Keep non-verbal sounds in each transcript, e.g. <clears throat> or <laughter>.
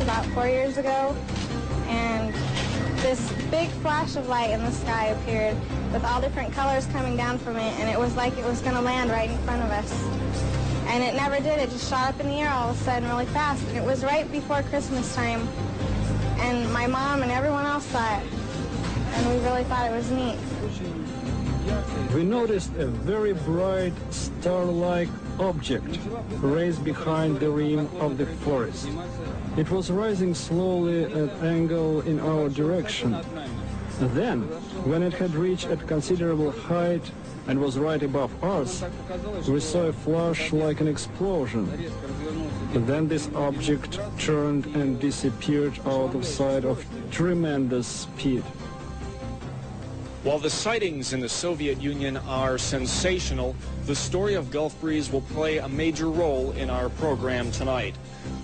about four years ago, and this big flash of light in the sky appeared with all different colors coming down from it, and it was like it was going to land right in front of us. And it never did. It just shot up in the air all of a sudden really fast. And it was right before Christmas time. And my mom and everyone else saw it. And we really thought it was neat. We noticed a very bright star-like object raised behind the rim of the forest. It was rising slowly at angle in our direction. Then, when it had reached a considerable height and was right above us, we saw a flash like an explosion. Then this object turned and disappeared out of sight of tremendous speed. While the sightings in the Soviet Union are sensational, the story of Gulf Breeze will play a major role in our program tonight.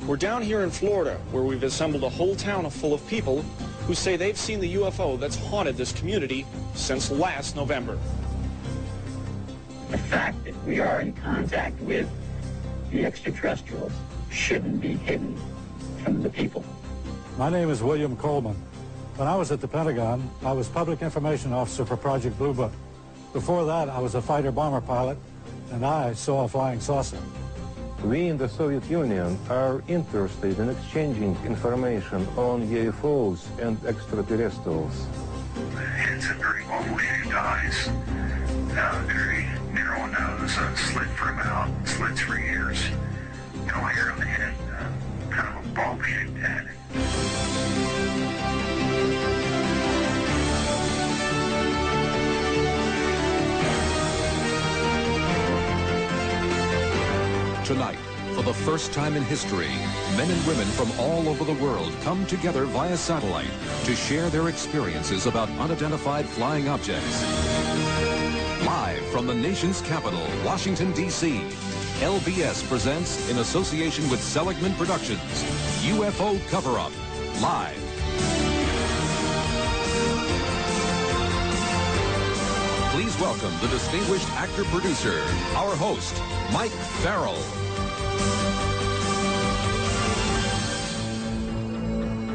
We're down here in Florida, where we've assembled a whole town full of people who say they've seen the UFO that's haunted this community since last November. The fact that we are in contact with the extraterrestrials shouldn't be hidden from the people. My name is William Coleman. When I was at the Pentagon, I was Public Information Officer for Project Blue Book. Before that, I was a fighter bomber pilot, and I saw a flying saucer. We in the Soviet Union are interested in exchanging information on UFOs and extraterrestrials. Head's a very oval-shaped eyes, uh, very narrow nose, a slit for a mouth, slits for ears, no hair on the head, uh, kind of a bulb-shaped head. Tonight, for the first time in history, men and women from all over the world come together via satellite to share their experiences about unidentified flying objects. Live from the nation's capital, Washington, D.C., LBS presents, in association with Seligman Productions, UFO Cover-Up, live. Please welcome the distinguished actor-producer, our host, Mike Farrell.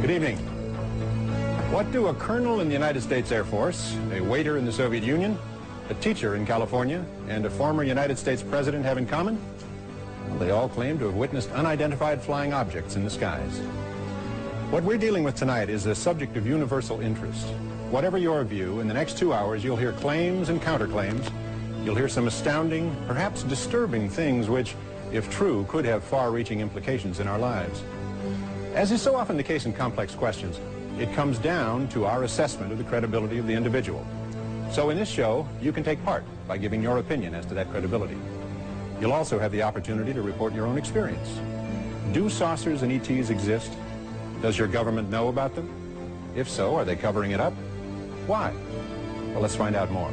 Good evening. What do a colonel in the United States Air Force, a waiter in the Soviet Union, a teacher in California, and a former United States president have in common? Well, they all claim to have witnessed unidentified flying objects in the skies. What we're dealing with tonight is a subject of universal interest. Whatever your view, in the next two hours you'll hear claims and counterclaims. You'll hear some astounding, perhaps disturbing things which, if true, could have far-reaching implications in our lives. As is so often the case in complex questions, it comes down to our assessment of the credibility of the individual. So in this show, you can take part by giving your opinion as to that credibility. You'll also have the opportunity to report your own experience. Do saucers and ETs exist? Does your government know about them? If so, are they covering it up? Why? Well, let's find out more.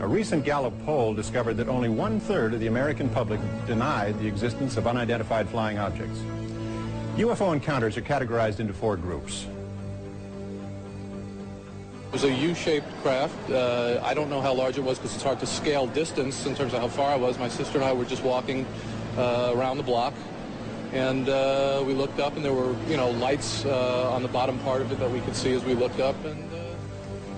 A recent Gallup poll discovered that only one-third of the American public denied the existence of unidentified flying objects. UFO encounters are categorized into four groups. It was a U-shaped craft. Uh, I don't know how large it was because it's hard to scale distance in terms of how far I was. My sister and I were just walking uh, around the block, and uh, we looked up, and there were, you know, lights uh, on the bottom part of it that we could see as we looked up. And uh,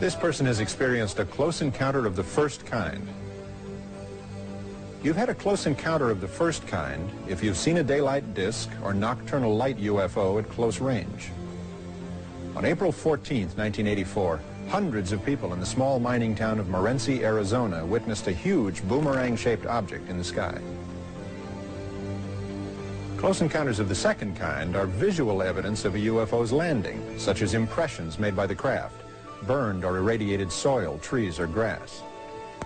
This person has experienced a close encounter of the first kind. You've had a close encounter of the first kind if you've seen a daylight disk or nocturnal light UFO at close range. On April 14, 1984, hundreds of people in the small mining town of Morenci, Arizona witnessed a huge boomerang-shaped object in the sky. Close encounters of the second kind are visual evidence of a UFO's landing, such as impressions made by the craft, burned or irradiated soil, trees, or grass.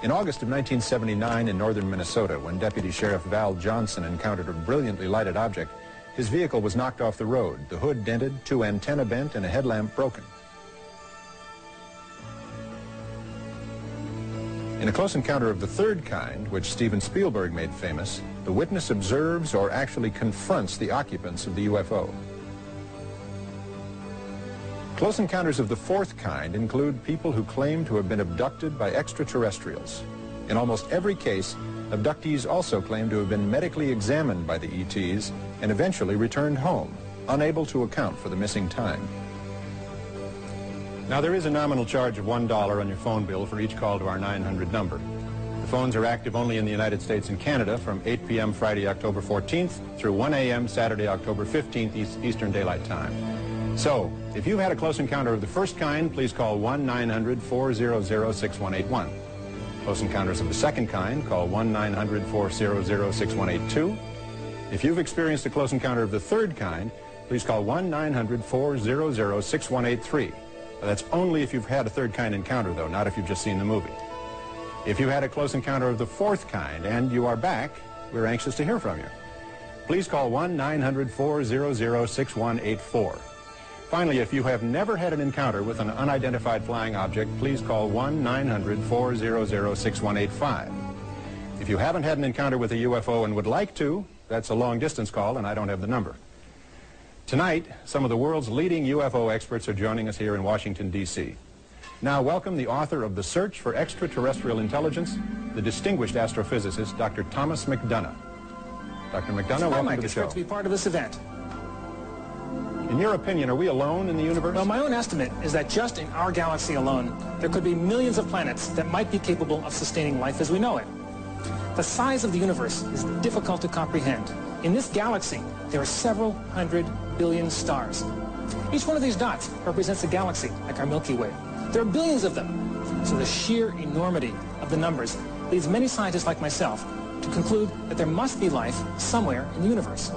In August of 1979 in northern Minnesota, when Deputy Sheriff Val Johnson encountered a brilliantly lighted object, his vehicle was knocked off the road, the hood dented, two antennae bent, and a headlamp broken. In a close encounter of the third kind, which Steven Spielberg made famous, the witness observes or actually confronts the occupants of the UFO. Close encounters of the fourth kind include people who claim to have been abducted by extraterrestrials. In almost every case, abductees also claim to have been medically examined by the ETs and eventually returned home, unable to account for the missing time. Now, there is a nominal charge of $1 on your phone bill for each call to our 900 number. The phones are active only in the United States and Canada from 8 p.m. Friday, October 14th through 1 a.m. Saturday, October 15th, Eastern Daylight Time. So, if you've had a close encounter of the first kind, please call 1-900-400-6181. Close encounters of the second kind, call 1-900-400-6182. If you've experienced a close encounter of the third kind, please call 1-900-400-6183. That's only if you've had a third kind encounter, though, not if you've just seen the movie. If you had a close encounter of the fourth kind and you are back, we're anxious to hear from you. Please call 1-900-400-6184. Finally, if you have never had an encounter with an unidentified flying object, please call 1-900-400-6185. If you haven't had an encounter with a UFO and would like to, that's a long-distance call, and I don't have the number. Tonight, some of the world's leading UFO experts are joining us here in Washington, D.C. Now welcome the author of The Search for Extraterrestrial Intelligence, the distinguished astrophysicist, Dr. Thomas McDonough. Dr. McDonough, welcome to the show. It's great to be part of this event. In your opinion, are we alone in the universe? Well, my own estimate is that just in our galaxy alone, there could be millions of planets that might be capable of sustaining life as we know it. The size of the universe is difficult to comprehend. In this galaxy, there are several hundred billion stars. Each one of these dots represents a galaxy, like our Milky Way. There are billions of them. So the sheer enormity of the numbers leads many scientists like myself to conclude that there must be life somewhere in the universe.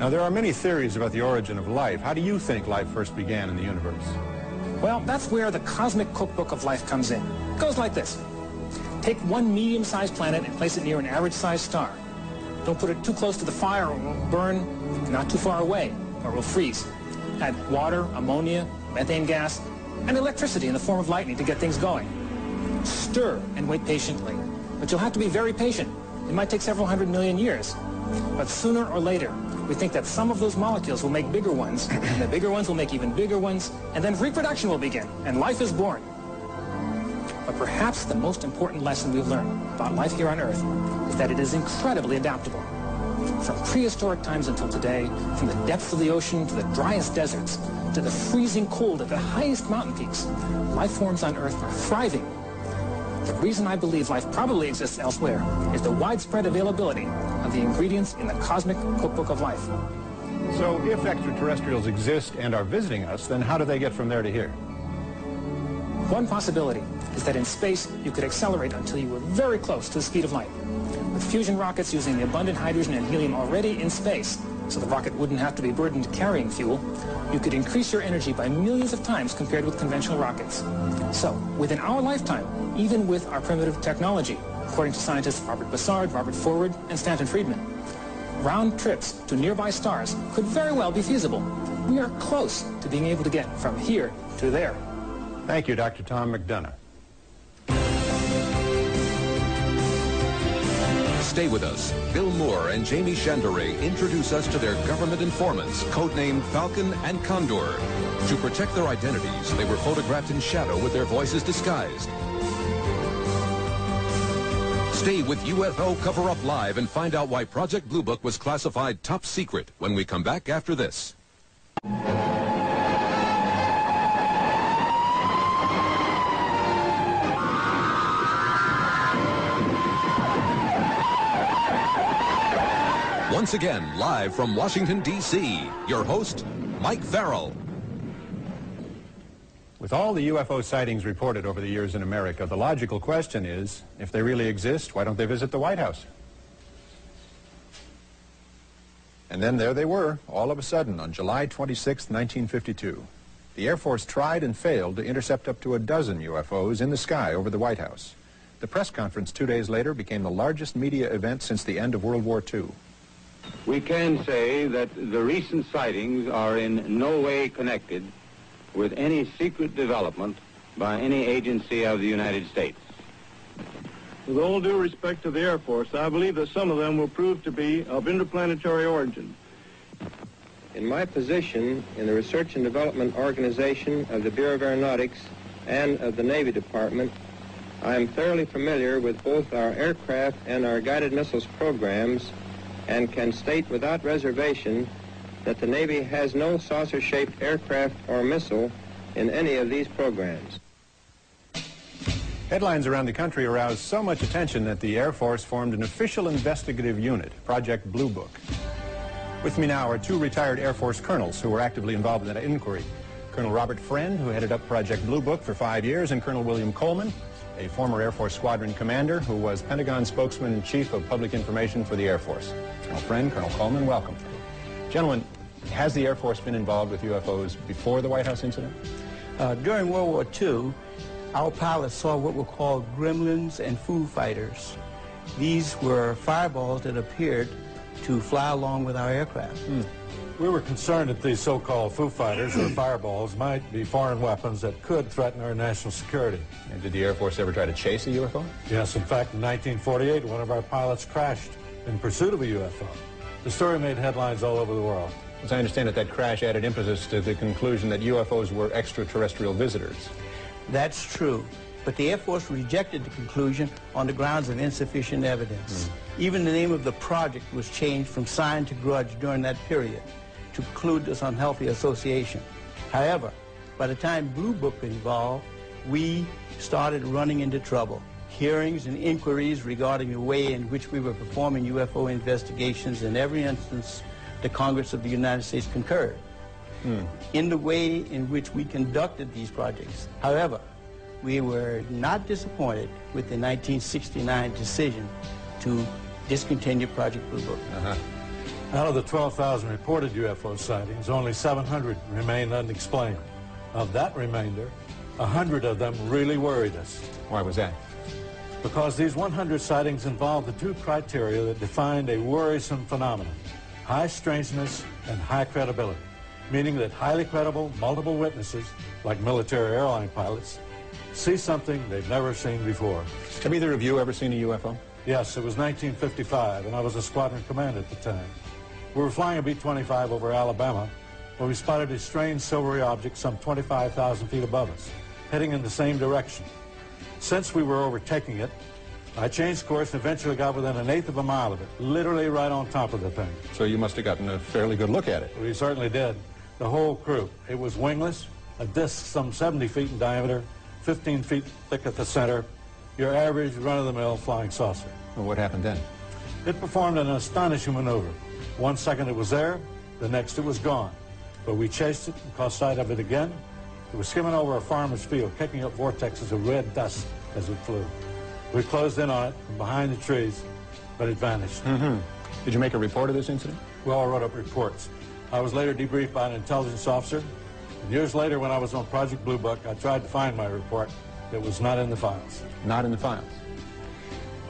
Now, there are many theories about the origin of life. How do you think life first began in the universe? Well, that's where the cosmic cookbook of life comes in. It goes like this. Take one medium-sized planet and place it near an average-sized star. Don't put it too close to the fire or it will burn, not too far away or it will freeze. Add water, ammonia, methane gas, and electricity in the form of lightning to get things going. Stir and wait patiently. But you'll have to be very patient. It might take several hundred million years. But sooner or later, we think that some of those molecules will make bigger ones, and the bigger ones will make even bigger ones, and then reproduction will begin, and life is born. But perhaps the most important lesson we've learned about life here on Earth is that it is incredibly adaptable. From prehistoric times until today, from the depths of the ocean to the driest deserts, to the freezing cold at the highest mountain peaks, life forms on Earth are thriving. The reason I believe life probably exists elsewhere is the widespread availability of the ingredients in the cosmic cookbook of life. So, if extraterrestrials exist and are visiting us, then how do they get from there to here? One possibility is that in space you could accelerate until you were very close to the speed of light. With fusion rockets using the abundant hydrogen and helium already in space, so the rocket wouldn't have to be burdened carrying fuel, you could increase your energy by millions of times compared with conventional rockets. So, within our lifetime, even with our primitive technology, according to scientists Robert Bussard, Robert Forward, and Stanton Friedman, round trips to nearby stars could very well be feasible. We are close to being able to get from here to there. Thank you, Dr. Tom McDonough. Stay with us. Bill Moore and Jamie Shandera introduce us to their government informants, codenamed Falcon and Condor. To protect their identities, they were photographed in shadow with their voices disguised. Stay with UFO Cover Up Live and find out why Project Blue Book was classified top secret when we come back after this. Once again, live from Washington, D.C., your host, Mike Farrell. With all the UFO sightings reported over the years in America, the logical question is, if they really exist, why don't they visit the White House? And then there they were, all of a sudden, on July 26, 1952. The Air Force tried and failed to intercept up to a dozen UFOs in the sky over the White House. The press conference two days later became the largest media event since the end of World War II. We can say that the recent sightings are in no way connected with any secret development by any agency of the United States. With all due respect to the Air Force, I believe that some of them will prove to be of interplanetary origin. In my position in the Research and Development Organization of the Bureau of Aeronautics and of the Navy Department, I am thoroughly familiar with both our aircraft and our guided missiles programs and can state without reservation that the Navy has no saucer-shaped aircraft or missile in any of these programs. Headlines around the country aroused so much attention that the Air Force formed an official investigative unit, Project Blue Book. With me now are two retired Air Force colonels who were actively involved in that inquiry. Colonel Robert Friend, who headed up Project Blue Book for five years, and Colonel William Coleman, a former Air Force squadron commander who was Pentagon spokesman and chief of public information for the Air Force. Colonel Friend, Colonel Coleman, welcome. Gentlemen, has the Air Force been involved with UFOs before the White House incident? Uh, during World War II, our pilots saw what were called gremlins and Foo Fighters. These were fireballs that appeared to fly along with our aircraft. Hmm. We were concerned that these so-called Foo Fighters or <clears throat> fireballs might be foreign weapons that could threaten our national security. And did the Air Force ever try to chase a UFO? Yes, in fact, in 1948, one of our pilots crashed in pursuit of a UFO. The story made headlines all over the world. As I understand it, that crash added impetus to the conclusion that UFOs were extraterrestrial visitors. That's true. But the Air Force rejected the conclusion on the grounds of insufficient evidence. Mm. Even the name of the project was changed from sign to grudge during that period to preclude this unhealthy association. However, by the time Blue Book got involved, we started running into trouble. Hearings and inquiries regarding the way in which we were performing UFO investigations in every instance the Congress of the United States concurred hmm. in the way in which we conducted these projects. However, we were not disappointed with the 1969 decision to discontinue Project Blue Book. Uh-huh. Out of the 12,000 reported UFO sightings, only 700 remain unexplained. Of that remainder, 100 of them really worried us. Why was that? Because these 100 sightings involved the two criteria that defined a worrisome phenomenon, high strangeness and high credibility meaning that highly credible, multiple witnesses, like military airline pilots, see something they've never seen before. Have either of you ever seen a UFO? Yes, it was 1955, and I was a squadron commander at the time. We were flying a B-25 over Alabama when we spotted a strange silvery object some 25,000 feet above us, heading in the same direction. Since we were overtaking it, I changed course and eventually got within an eighth of a mile of it, literally right on top of the thing. So you must have gotten a fairly good look at it. We certainly did the whole crew. It was wingless, a disc some 70 feet in diameter, 15 feet thick at the center, your average run-of-the-mill flying saucer. Well, what happened then? It performed an astonishing maneuver. One second it was there, the next it was gone. But we chased it and caught sight of it again. It was skimming over a farmer's field, kicking up vortexes of red dust as it flew. We closed in on it from behind the trees, but it vanished. Mm -hmm. Did you make a report of this incident? We all wrote up reports. I was later debriefed by an intelligence officer. And years later, when I was on Project Blue Book, I tried to find my report. It was not in the files. Not in the files.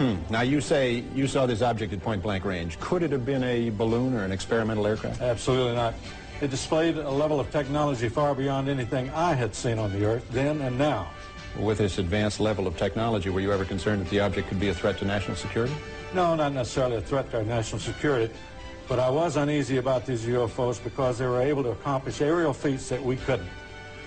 Hmm. Now, you say you saw this object at point-blank range. Could it have been a balloon or an experimental aircraft? Absolutely not. It displayed a level of technology far beyond anything I had seen on the Earth then and now. With this advanced level of technology, were you ever concerned that the object could be a threat to national security? No, not necessarily a threat to our national security. But I was uneasy about these UFOs because they were able to accomplish aerial feats that we couldn't.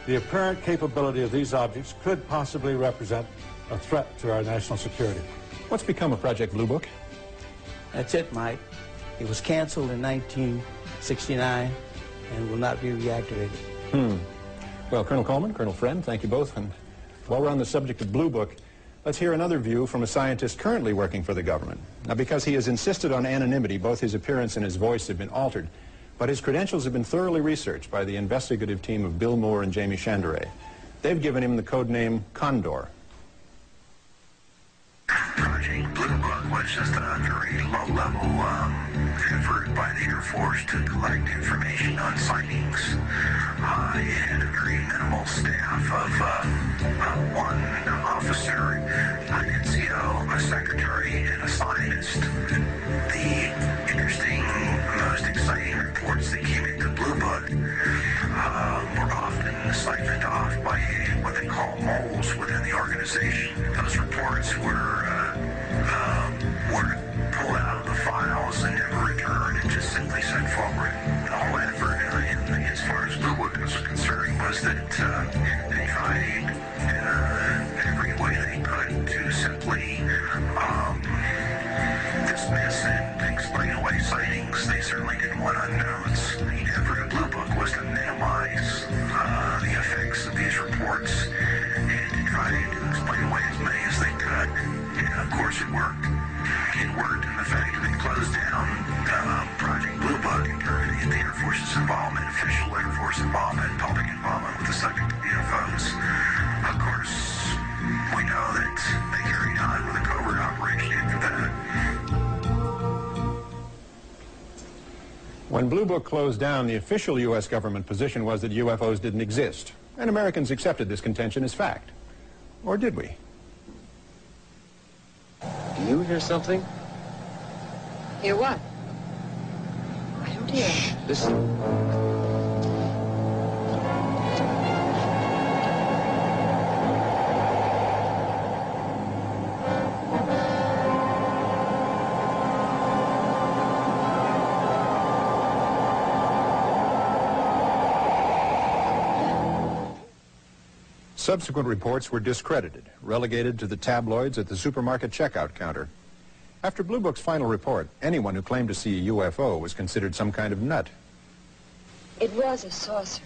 The apparent capability of these objects could possibly represent a threat to our national security. What's become of Project Blue Book? That's it, Mike. It was canceled in 1969 and will not be reactivated. Hmm. Well, Colonel Coleman, Colonel Friend, thank you both. And while we're on the subject of Blue Book, Let's hear another view from a scientist currently working for the government. Now, because he has insisted on anonymity, both his appearance and his voice have been altered, but his credentials have been thoroughly researched by the investigative team of Bill Moore and Jamie Shandera. They've given him the code name Condor. Project Blue was just under a very low-level um, effort by the Air Force to collect information on sightings. Uh, it had a very minimal staff of uh, one officer, an NCO, a secretary, and a scientist. The interesting, most exciting reports that came into Blue Book uh, were often siphoned off by what they call moles within the organization. Those reports were Book closed down, the official U.S. government position was that UFOs didn't exist, and Americans accepted this contention as fact. Or did we? Do you hear something? Hear what? I don't hear. Shh, Listen. Subsequent reports were discredited, relegated to the tabloids at the supermarket checkout counter. After Blue Book's final report, anyone who claimed to see a UFO was considered some kind of nut. It was a saucer.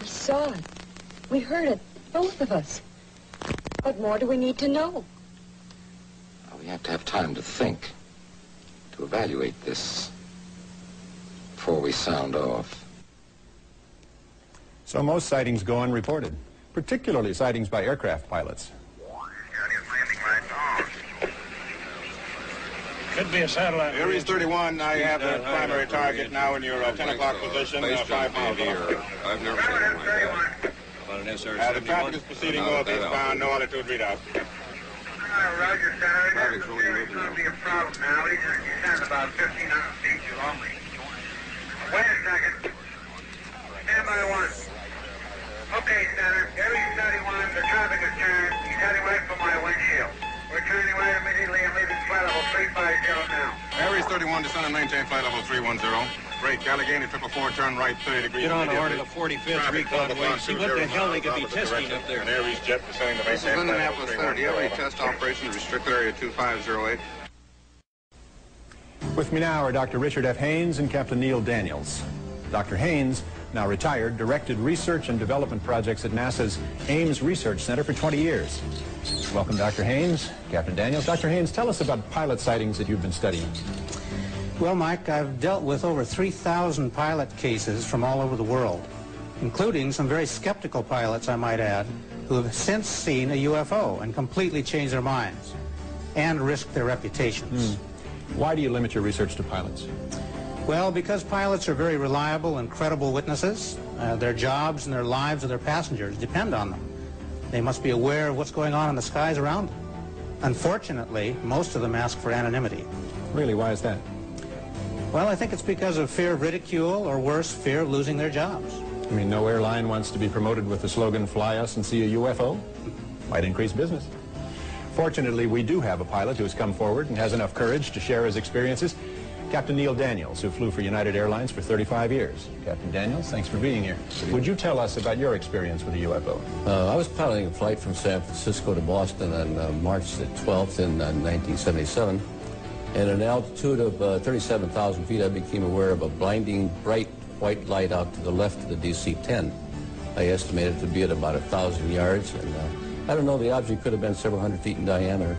We saw it. We heard it, both of us. What more do we need to know? We have to have time to think, to evaluate this before we sound off. So most sightings go unreported, particularly sightings by aircraft pilots. Could be a satellite. Aries 31, I have the primary target now in your uh, 10 o'clock position, uh, 5 miles off. I've never seen one like that. About an SR-71? Uh, the traffic is proceeding No, northeastbound, no altitude readout. Roger, Senator. Traffic's really moving now. be a problem now. He's, he's at about 1,500 feet too long. Wait a second. Stand by one. Okay, Senator. Aries 31, the traffic is turned. He's heading right for my windshield. We're turning right immediately and leaving flight level 350 now. Aries 31, descend and maintain flight level 310. Great, Allegheny 444, turn right 30 degrees. Get on immediately. order the 45th Traffic recon level way. See what the hell they could be testing up there. An Aries jet descending to This is maintain flight level Indianapolis Center. Do you have any test operation to restrict area 2508? With me now are Dr. Richard F. Haines and Captain Neil Daniels. Dr. Haines, now retired, directed research and development projects at NASA's Ames Research Center for 20 years. Welcome, Dr. Haines. Captain Daniels. Dr. Haines, tell us about pilot sightings that you've been studying. Well, Mike, I've dealt with over 3,000 pilot cases from all over the world, including some very skeptical pilots, I might add, who have since seen a UFO and completely changed their minds and risked their reputations. Hmm. Why do you limit your research to pilots? Well, because pilots are very reliable and credible witnesses. Uh, their jobs and their lives of their passengers depend on them. They must be aware of what's going on in the skies around them. Unfortunately, most of them ask for anonymity. Really, why is that? Well, I think it's because of fear of ridicule or worse, fear of losing their jobs. I mean, no airline wants to be promoted with the slogan, fly us and see a UFO. Might increase business. Fortunately, we do have a pilot who has come forward and has enough courage to share his experiences. Captain Neil Daniels, who flew for United Airlines for 35 years. Captain Daniels, thanks for being here. Would you tell us about your experience with a UFO? Uh, I was piloting a flight from San Francisco to Boston on uh, March the 12th in uh, 1977. At an altitude of uh, 37,000 feet, I became aware of a blinding bright white light out to the left of the DC-10. I estimated it to be at about 1,000 yards, and uh, I don't know, the object could have been several hundred feet in diameter,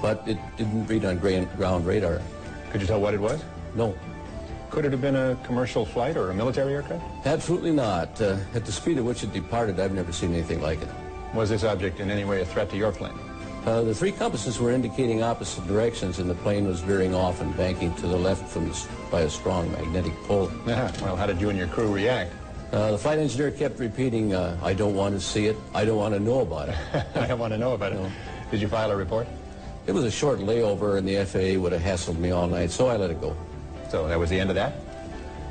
but it didn't read on ground radar. Could you tell what it was? No. Could it have been a commercial flight or a military aircraft? Absolutely not. Uh, at the speed at which it departed, I've never seen anything like it. Was this object in any way a threat to your plane? Uh, the three compasses were indicating opposite directions, and the plane was veering off and banking to the left from the, by a strong magnetic pull. Yeah, <laughs> well, how did you and your crew react? Uh, the flight engineer kept repeating, uh, I don't want to see it, I don't want to know about it. <laughs> I don't want to know about it. Did you file a report? It was a short layover, and the FAA would have hassled me all night, so I let it go. So that was the end of that?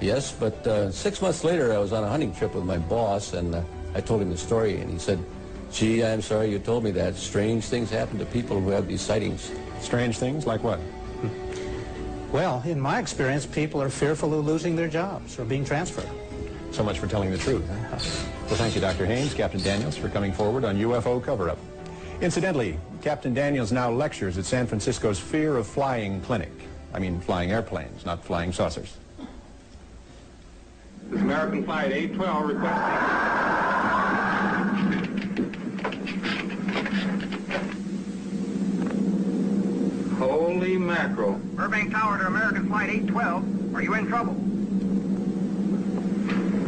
Yes, but uh, six months later, I was on a hunting trip with my boss, and uh, I told him the story, and he said, gee, I'm sorry you told me that. Strange things happen to people who have these sightings. Strange things? Like what? Well, in my experience, people are fearful of losing their jobs or being transferred. So much for telling the truth. huh? Well, thank you, Dr. Haines, Captain Daniels, for coming forward on UFO cover-up. Incidentally, Captain Daniels now lectures at San Francisco's Fear of Flying Clinic. I mean, flying airplanes, not flying saucers. This American Flight 812 requesting. Holy mackerel. Burbank Tower to American Flight 812. Are you in trouble?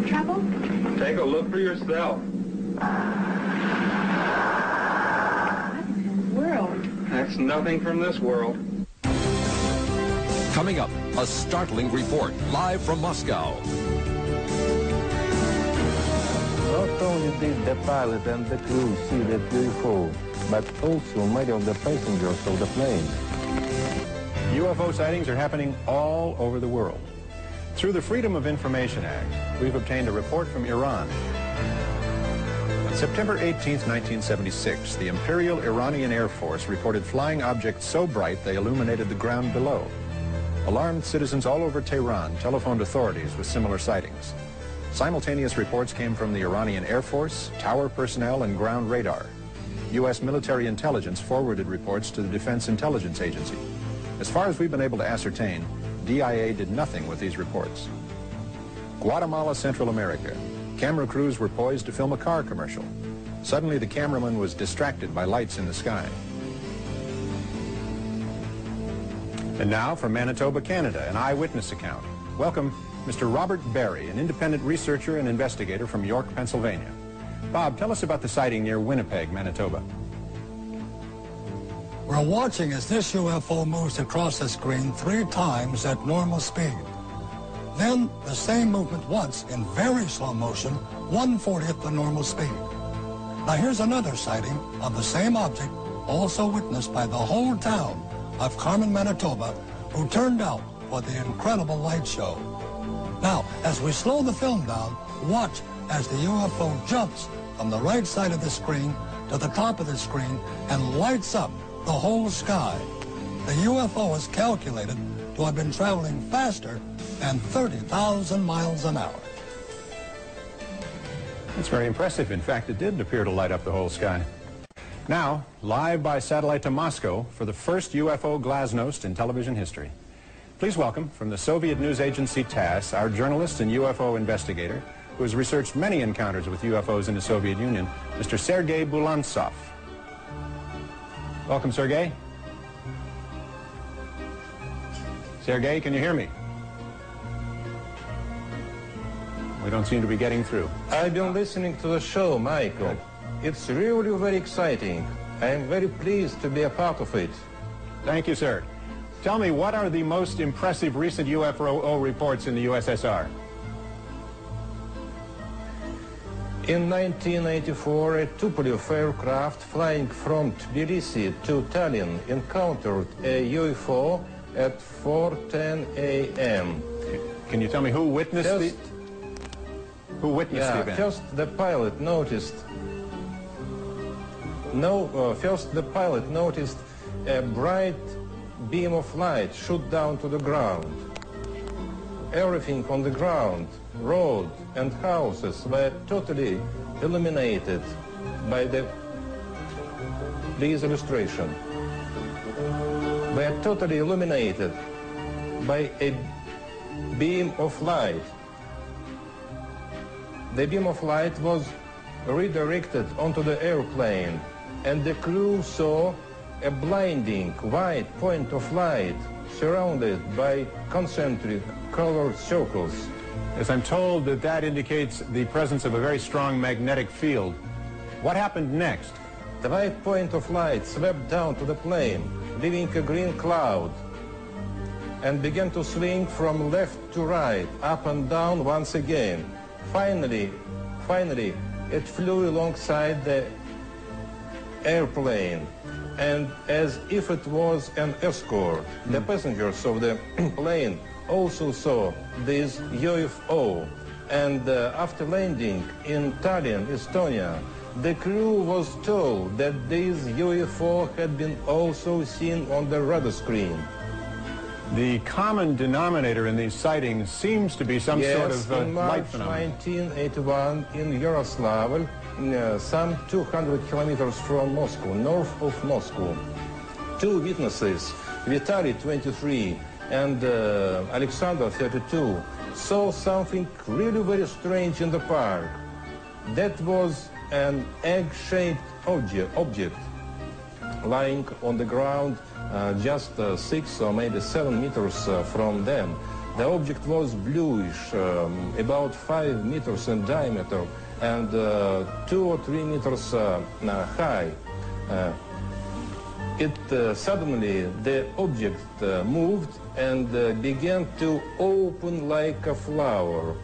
trouble? Take a look for yourself. World. That's nothing from this world. Coming up, a startling report live from Moscow. Not only did the pilot and the crew see the UFO, but also many of the passengers of the plane. UFO sightings are happening all over the world. Through the Freedom of Information Act, we've obtained a report from Iran. September 18, 1976, the Imperial Iranian Air Force reported flying objects so bright they illuminated the ground below. Alarmed citizens all over Tehran telephoned authorities with similar sightings. Simultaneous reports came from the Iranian Air Force, tower personnel, and ground radar. U.S. military intelligence forwarded reports to the Defense Intelligence Agency. As far as we've been able to ascertain, DIA did nothing with these reports. Guatemala, Central America. Camera crews were poised to film a car commercial. Suddenly, the cameraman was distracted by lights in the sky. And now from Manitoba, Canada, an eyewitness account. Welcome, Mr. Robert Barry, an independent researcher and investigator from York, Pennsylvania. Bob, tell us about the sighting near Winnipeg, Manitoba. We're watching as this UFO moves across the screen three times at normal speed. Then the same movement once in very slow motion, 1/40th the normal speed. Now here's another sighting of the same object, also witnessed by the whole town of Carman, Manitoba, who turned out for the incredible light show. Now, as we slow the film down, watch as the UFO jumps from the right side of the screen to the top of the screen and lights up the whole sky. The UFO is calculated to have been traveling faster than 30,000 miles an hour. That's very impressive. In fact, it did appear to light up the whole sky. Now, live by satellite to Moscow for the first UFO glasnost in television history. Please welcome from the Soviet news agency TASS, our journalist and UFO investigator, who has researched many encounters with UFOs in the Soviet Union, Mr. Sergei Bulantsev. Welcome, Sergei. Sergei, can you hear me? We don't seem to be getting through. I've been listening to the show, Michael. It's really very exciting. I am very pleased to be a part of it. Thank you, sir. Tell me, what are the most impressive recent UFO reports in the USSR? In 1984, a Tupolev aircraft flying from Tbilisi to Tallinn encountered a UFO at 4.10 a.m. Can you tell me who witnessed First, the... Who witnessed yeah, the event? first the pilot noticed... No, uh, first the pilot noticed a bright beam of light shoot down to the ground. Everything on the ground, road and houses were totally illuminated by the this illustration. Were totally illuminated by a beam of light. The beam of light was redirected onto the airplane and the crew saw a blinding white point of light surrounded by concentric colored circles. As I'm told that that indicates the presence of a very strong magnetic field. What happened next? The white point of light swept down to the plane, leaving a green cloud, and began to swing from left to right, up and down once again. Finally, finally, it flew alongside the airplane, and as if it was an escort, the passengers of the <clears throat> plane also saw this UFO. And uh, after landing in Tallinn, Estonia, the crew was told that this UFO had been also seen on the radar screen. The common denominator in these sightings seems to be some yes, sort of uh, in March light phenomenon. 1981 in Yaroslavl, uh, some 200 kilometers from Moscow, north of Moscow. Two witnesses, Vitaly, 23, and uh, Alexander, 32, saw something really very strange in the park. That was an egg-shaped object, lying on the ground uh, just uh, six or maybe seven meters uh, from them. The object was bluish, um, about 5 meters in diameter and uh, 2 or 3 meters uh, uh, high. It suddenly, the object moved and began to open like a flower.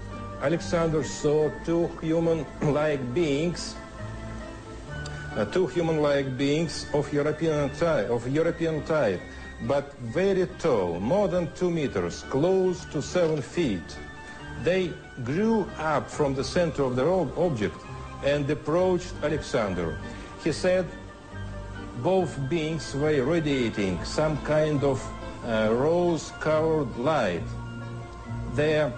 Alexander saw two human-like beings uh, two human-like beings of European type, of European type, but very tall, more than two meters, close to seven feet. They grew up from the center of the object and approached Alexander. He said both beings were radiating some kind of uh, rose-colored light. Their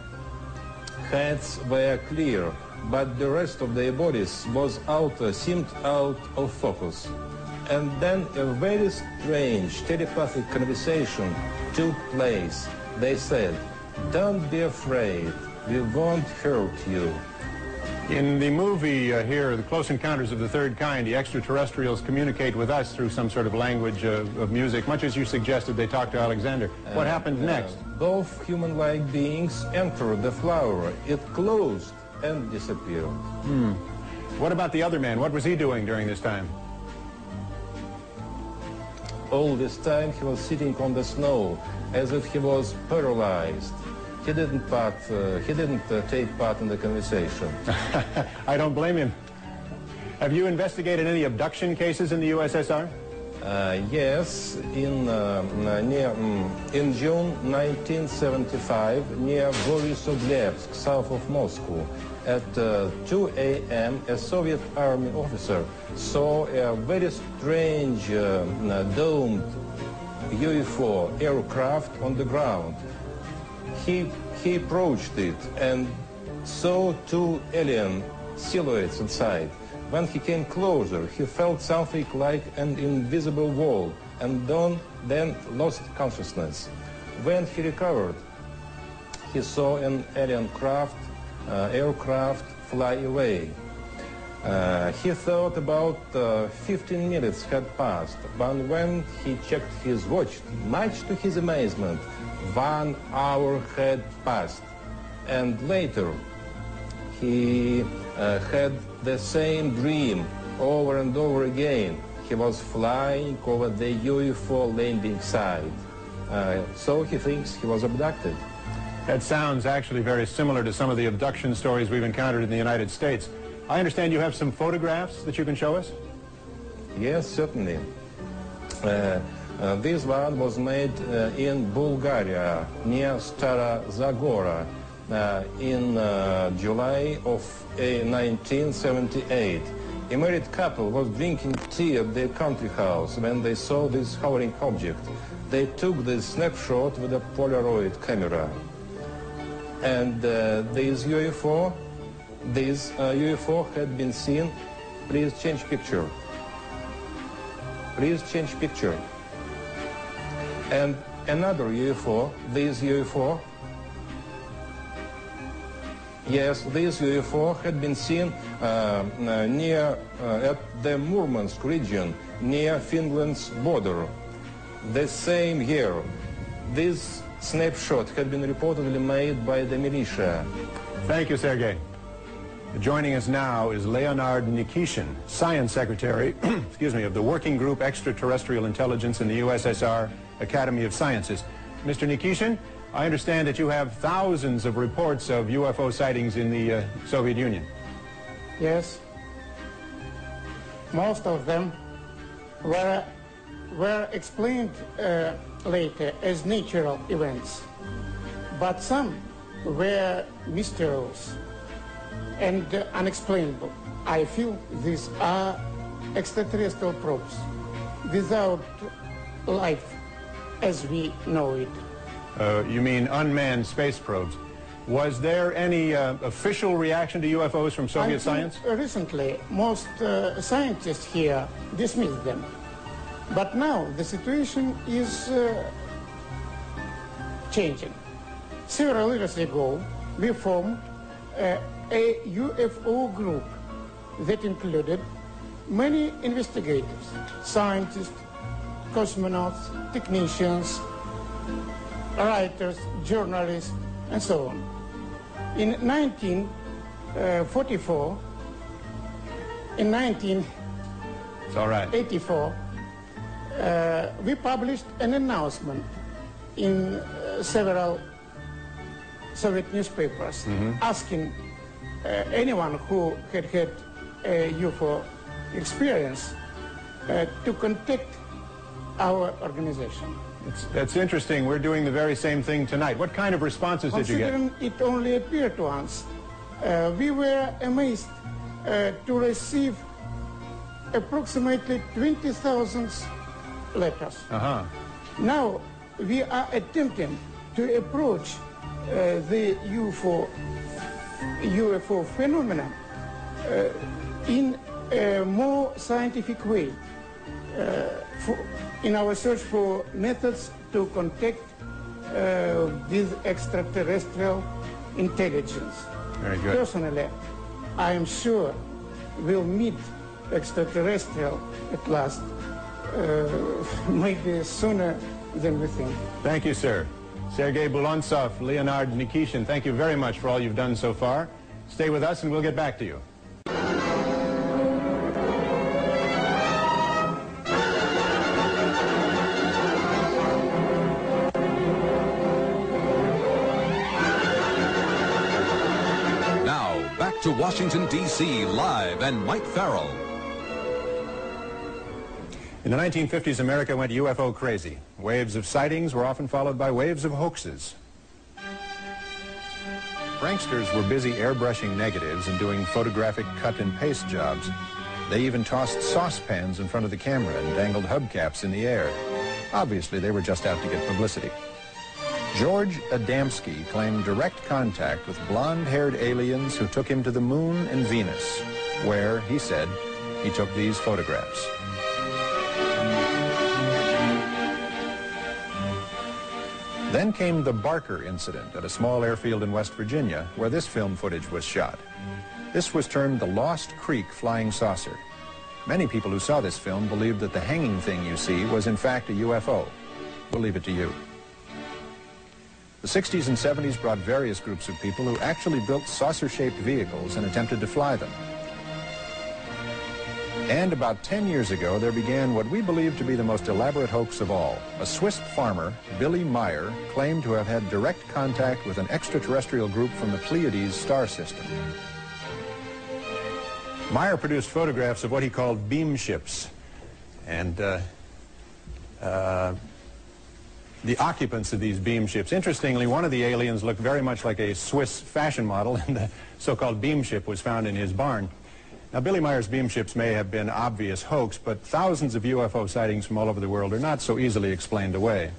heads were clear, but the rest of their bodies was out, seemed out of focus. And then a very strange telepathic conversation took place. They said, don't be afraid, we won't hurt you. In the movie uh, here, The Close Encounters of the Third Kind, the extraterrestrials communicate with us through some sort of language uh, of music, much as you suggested they talked to Alexander. What uh, happened next? Both human-like beings entered the flower. It closed and disappeared. Hmm. What about the other man? What was he doing during this time? All this time he was sitting on the snow as if he was paralyzed. He didn't part, uh, he didn't uh, take part in the conversation. <laughs> I don't blame him. Have you investigated any abduction cases in the USSR? Uh, yes, in, uh, near, um, in June 1975, near Borisovlevsk, south of Moscow, at uh, 2 a.m., a Soviet army officer saw a very strange uh, domed UFO aircraft on the ground. He, he approached it and saw two alien silhouettes inside. When he came closer, he felt something like an invisible wall and then, then lost consciousness. When he recovered, he saw an alien craft, uh, aircraft fly away. Uh, he thought about uh, 15 minutes had passed, but when he checked his watch, much to his amazement, one hour had passed. And later, he uh, had the same dream over and over again. He was flying over the UFO landing site. Uh, so he thinks he was abducted. That sounds actually very similar to some of the abduction stories we've encountered in the United States. I understand you have some photographs that you can show us? Yes, certainly. Uh, uh, this one was made uh, in Bulgaria, near Stara Zagora, in uh, July of 1978. A married couple was drinking tea at their country house when they saw this hovering object. They took this snapshot with a Polaroid camera. And uh, this UFO, this uh, UFO had been seen. Please change picture. Please change picture. And another UFO, this UFO Yes, this UFO had been seen uh, near uh, at the Murmansk region, near Finland's border. The same year, this snapshot had been reportedly made by the militia. Thank you, Sergei. Joining us now is Leonard Nikishin, Science Secretary, <clears throat> excuse me, of the Working Group Extraterrestrial Intelligence in the USSR Academy of Sciences. Mr. Nikishin, I understand that you have thousands of reports of UFO sightings in the uh, Soviet Union. Yes. Most of them were, were explained uh, later as natural events, but some were mysterious and unexplainable. I feel these are extraterrestrial probes without life as we know it. Uh, you mean unmanned space probes. Was there any uh, official reaction to UFOs from Soviet science? Recently, most uh, scientists here dismissed them. But now the situation is uh, changing. Several years ago, we formed uh, a UFO group that included many investigators, scientists, cosmonauts, technicians, writers, journalists, and so on. In 1944, in 1984, It's uh, we published an announcement in uh, several Soviet newspapers Mhm. asking uh, anyone who had had a UFO experience uh, to contact our organization. It's, that's interesting. We're doing the very same thing tonight. What kind of responses did you get? It only appeared to us, uh, we were amazed uh, to receive approximately 20,000 letters. Uh-huh. Now we are attempting to approach uh, the UFO, UFO phenomenon uh, in a more scientific way uh, for, in our search for methods to contact uh, with extraterrestrial intelligence. Very good. Personally, I am sure we'll meet extraterrestrial at last, uh, <laughs> maybe sooner than we think. Thank you, sir. Sergei Bulantsev, Leonard Nikishin, thank you very much for all you've done so far. Stay with us and we'll get back to you. To Washington, D.C. live and Mike Farrell. In the 1950s, America went UFO crazy. Waves of sightings were often followed by waves of hoaxes. Pranksters were busy airbrushing negatives and doing photographic cut and paste jobs. They even tossed saucepans in front of the camera and dangled hubcaps in the air. Obviously, they were just out to get publicity. George Adamski claimed direct contact with blonde-haired aliens who took him to the moon and Venus, where, he said, he took these photographs. Then came the Barker incident at a small airfield in West Virginia where this film footage was shot. This was termed the Lost Creek Flying Saucer. Many people who saw this film believed that the hanging thing you see was in fact a UFO. We'll leave it to you. The 60s and 70s brought various groups of people who actually built saucer-shaped vehicles and attempted to fly them. And about 10 years ago, there began what we believe to be the most elaborate hoax of all. A Swiss farmer, Billy Meier, claimed to have had direct contact with an extraterrestrial group from the Pleiades star system. Meier produced photographs of what he called beam ships. And uh, uh, the occupants of these beam ships. Interestingly, one of the aliens looked very much like a Swiss fashion model, <laughs> and the so-called beam ship was found in his barn. Now, Billy Meier's beam ships may have been obvious hoax, but thousands of UFO sightings from all over the world are not so easily explained away.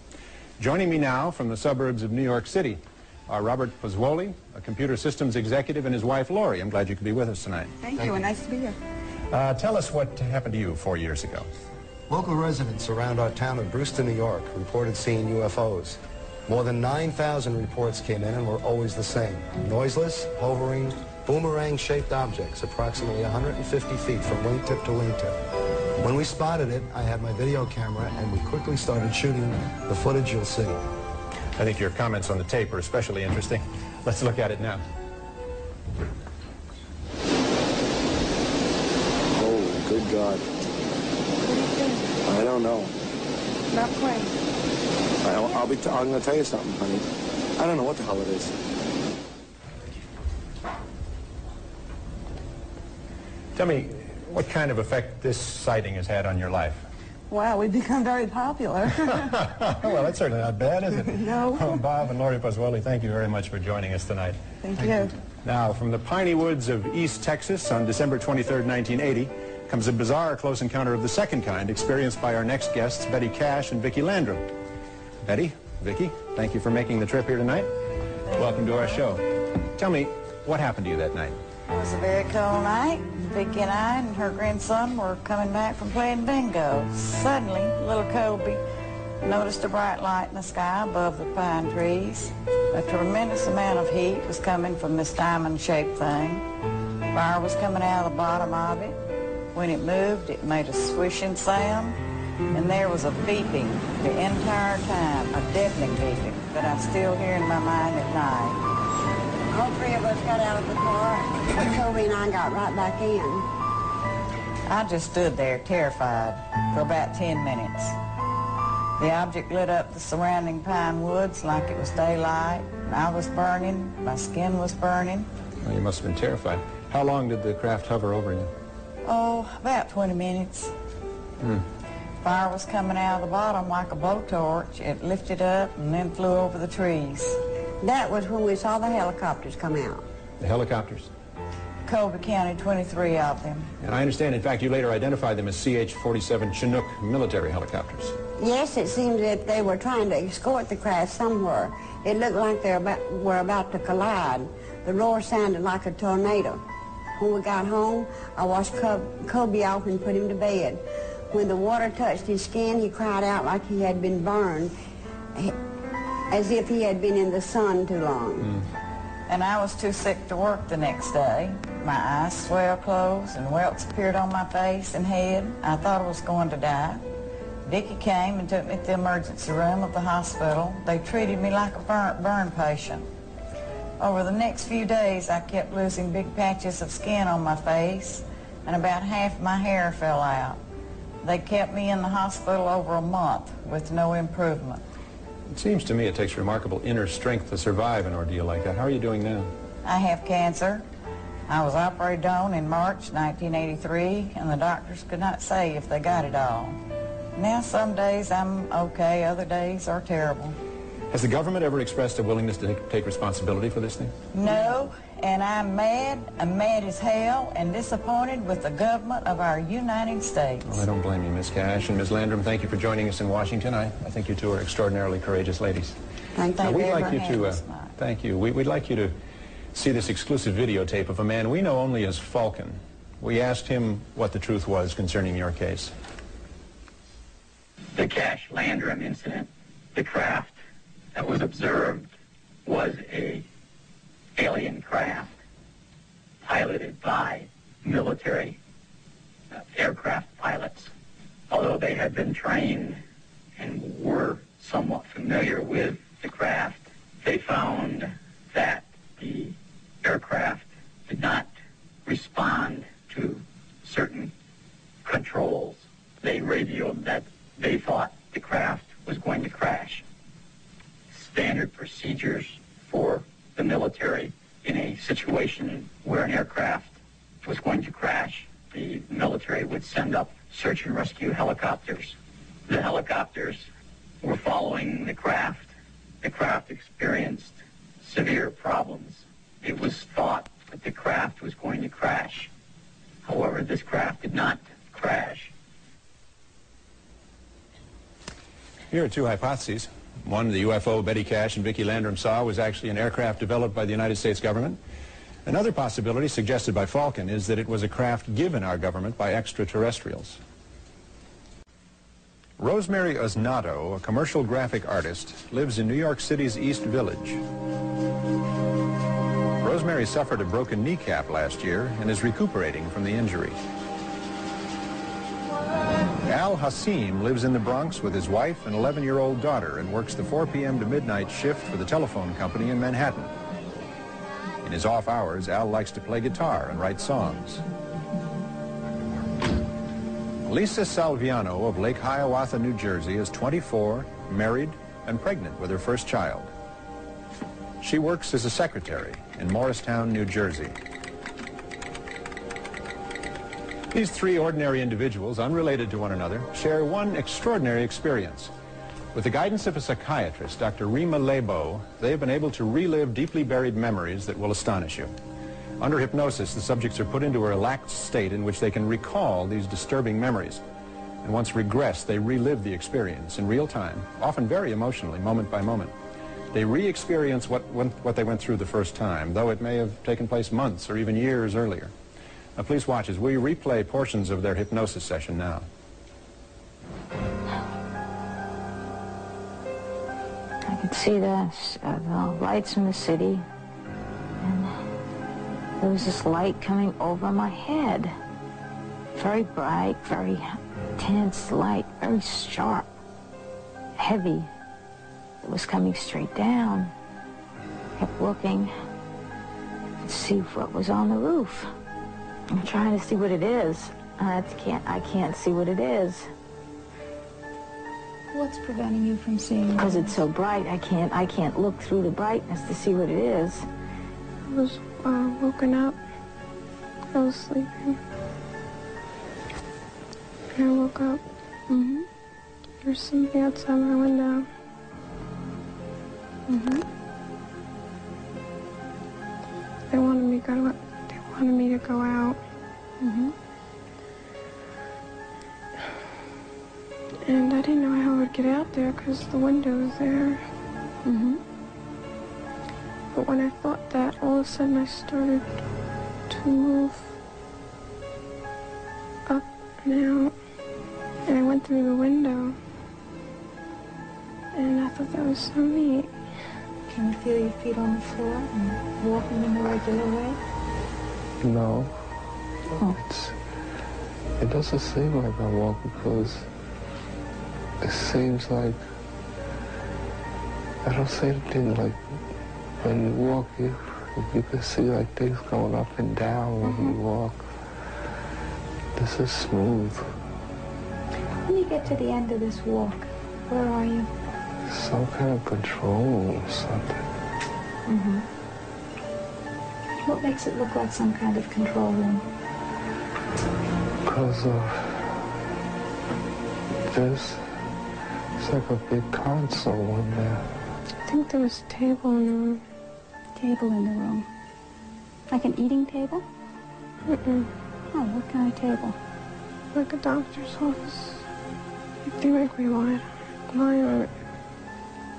Joining me now from the suburbs of New York City are Robert Pozzuoli, a computer systems executive, and his wife, Lori. I'm glad you could be with us tonight. Thank, you, and nice to be here. Uh, tell us what happened to you four years ago. Local residents around our town of Brewster, New York reported seeing UFOs. More than 9,000 reports came in and were always the same. Noiseless, hovering, boomerang-shaped objects approximately 150 feet from wingtip to wingtip. When we spotted it, I had my video camera and we quickly started shooting the footage you'll see. I think your comments on the tape are especially interesting. Let's look at it now. Oh, good God. What do you think? I don't know. Not quite. I, I'll be. T- I'm going to tell you something, honey. I don't know what the hell it is. Tell me, what kind of effect this sighting has had on your life? Wow, we've become very popular. <laughs> <laughs> well, that's certainly not bad, is it? <laughs> No. Oh, Bob and Lori Pozzuoli, thank you very much for joining us tonight. Thank you. Now, from the piney woods of East Texas on December 23rd, 1980, comes a bizarre close encounter of the second kind experienced by our next guests, Betty Cash and Vicki Landrum. Betty, Vicki, thank you for making the trip here tonight. Welcome to our show. Tell me, what happened to you that night? It was a very cold night. Vicki and I and her grandson were coming back from playing bingo. Suddenly, little Colby noticed a bright light in the sky above the pine trees. A tremendous amount of heat was coming from this diamond-shaped thing. Fire was coming out of the bottom of it. When it moved, it made a swishing sound, and there was a beeping the entire time, a deafening beeping. that I still hear in my mind at night. All three of us got out of the car, but Toby and I got right back in. I just stood there terrified for about 10 minutes. The object lit up the surrounding pine woods like it was daylight. I was burning, my skin was burning. Well, you must have been terrified. How long did the craft hover over you? Oh, about 20 minutes. Hmm. Fire was coming out of the bottom like a blowtorch. It lifted up and then flew over the trees. That was when we saw the helicopters come out. The helicopters? Colby County, 23 of them. And I understand, in fact, you later identified them as CH-47 Chinook military helicopters. Yes, it seemed that they were trying to escort the craft somewhere. It looked like they were about to collide. The roar sounded like a tornado. When we got home, I washed Colby off and put him to bed. When the water touched his skin, he cried out like he had been burned, as if he had been in the sun too long. Mm. And I was too sick to work the next day. My eyes swelled closed and welts appeared on my face and head. I thought I was going to die. Dickie came and took me to the emergency room of the hospital. They treated me like a burn, burn patient. Over the next few days, I kept losing big patches of skin on my face, and about half my hair fell out. They kept me in the hospital over a month with no improvement. It seems to me it takes remarkable inner strength to survive an ordeal like that. How are you doing now? I have cancer. I was operated on in March 1983, and the doctors could not say if they got it all. Now some days I'm okay, other days are terrible. Has the government ever expressed a willingness to take responsibility for this thing? No, and I'm mad, I'm mad as hell, and disappointed with the government of our United States. Well, I don't blame you, Miss Cash. And Miss Landrum, thank you for joining us in Washington. I, I think you two are extraordinarily courageous ladies. Thank now, you. We'd like you to, uh, thank you. We, we'd like you to see this exclusive videotape of a man we know only as Falcon. We asked him what the truth was concerning your case. The Cash Landrum incident, the craft that was observed was a alien craft piloted by military uh, aircraft pilots. Although they had been trained and were somewhat familiar with the craft, they found that the aircraft did not respond to certain controls. They radioed that they thought the craft was going to crash standard procedures for the military in a situation where an aircraft was going to crash. The military would send up search and rescue helicopters. The helicopters were following the craft. The craft experienced severe problems. It was thought that the craft was going to crash. However, this craft did not crash. Here are two hypotheses. One, the UFO Betty Cash and Vicki Landrum saw was actually an aircraft developed by the United States government. Another possibility suggested by Falcon is that it was a craft given our government by extraterrestrials. Rosemary Osnato, a commercial graphic artist, lives in New York City's East Village. Rosemary suffered a broken kneecap last year and is recuperating from the injury. Al Hassim lives in the Bronx with his wife and 11-year-old daughter and works the 4 p.m. to midnight shift for the telephone company in Manhattan. In his off hours, Al likes to play guitar and write songs. Lisa Salviano of Lake Hiawatha, New Jersey is 24, married, and pregnant with her first child. She works as a secretary in Morristown, New Jersey. These three ordinary individuals, unrelated to one another, share one extraordinary experience. With the guidance of a psychiatrist, Dr. Rima Laibow, they have been able to relive deeply buried memories that will astonish you. Under hypnosis, the subjects are put into a relaxed state in which they can recall these disturbing memories. And once regressed, they relive the experience in real time, often very emotionally, moment by moment. They re-experience what, what they went through the first time, though it may have taken place months or even years earlier. Now, please watch as we replay portions of their hypnosis session now. I could see the, uh, the lights in the city, and there was this light coming over my head. Very bright, very intense light, very sharp, heavy. It was coming straight down. Kept looking to see what was on the roof. I'm trying to see what it is. I can't, I can't see what it is. What's preventing you from seeing Because it's so bright, I can't, I can't look through the brightness to see what it is. I was uh, woken up. I was sleeping. And I woke up. Mm-hmm. There's something outside my window. Mm-hmm. They wanted me to go. They wanted me to go out. Mm-hmm. And I didn't know how I would get out there because the window was there. Mm-hmm. But when I thought that, all of a sudden I started to move up and out. And I went through the window. And I thought that was so neat. Can you feel your feet on the floor and walking in the regular way? No. Oh. It's, it doesn't seem like I walk because it seems like I don't see anything like when you walk you you can see like things going up and down when you walk. This is smooth. When you get to the end of this walk, where are you? Some kind of control or something. Mm-hmm. What makes it look like some kind of control room? Because of this, it's like a big console in there. I think there was a table in the room. Table in the room. Like an eating table? Mm-mm. Oh, what kind of table? Like a doctor's office. If you make me lie, lie on it.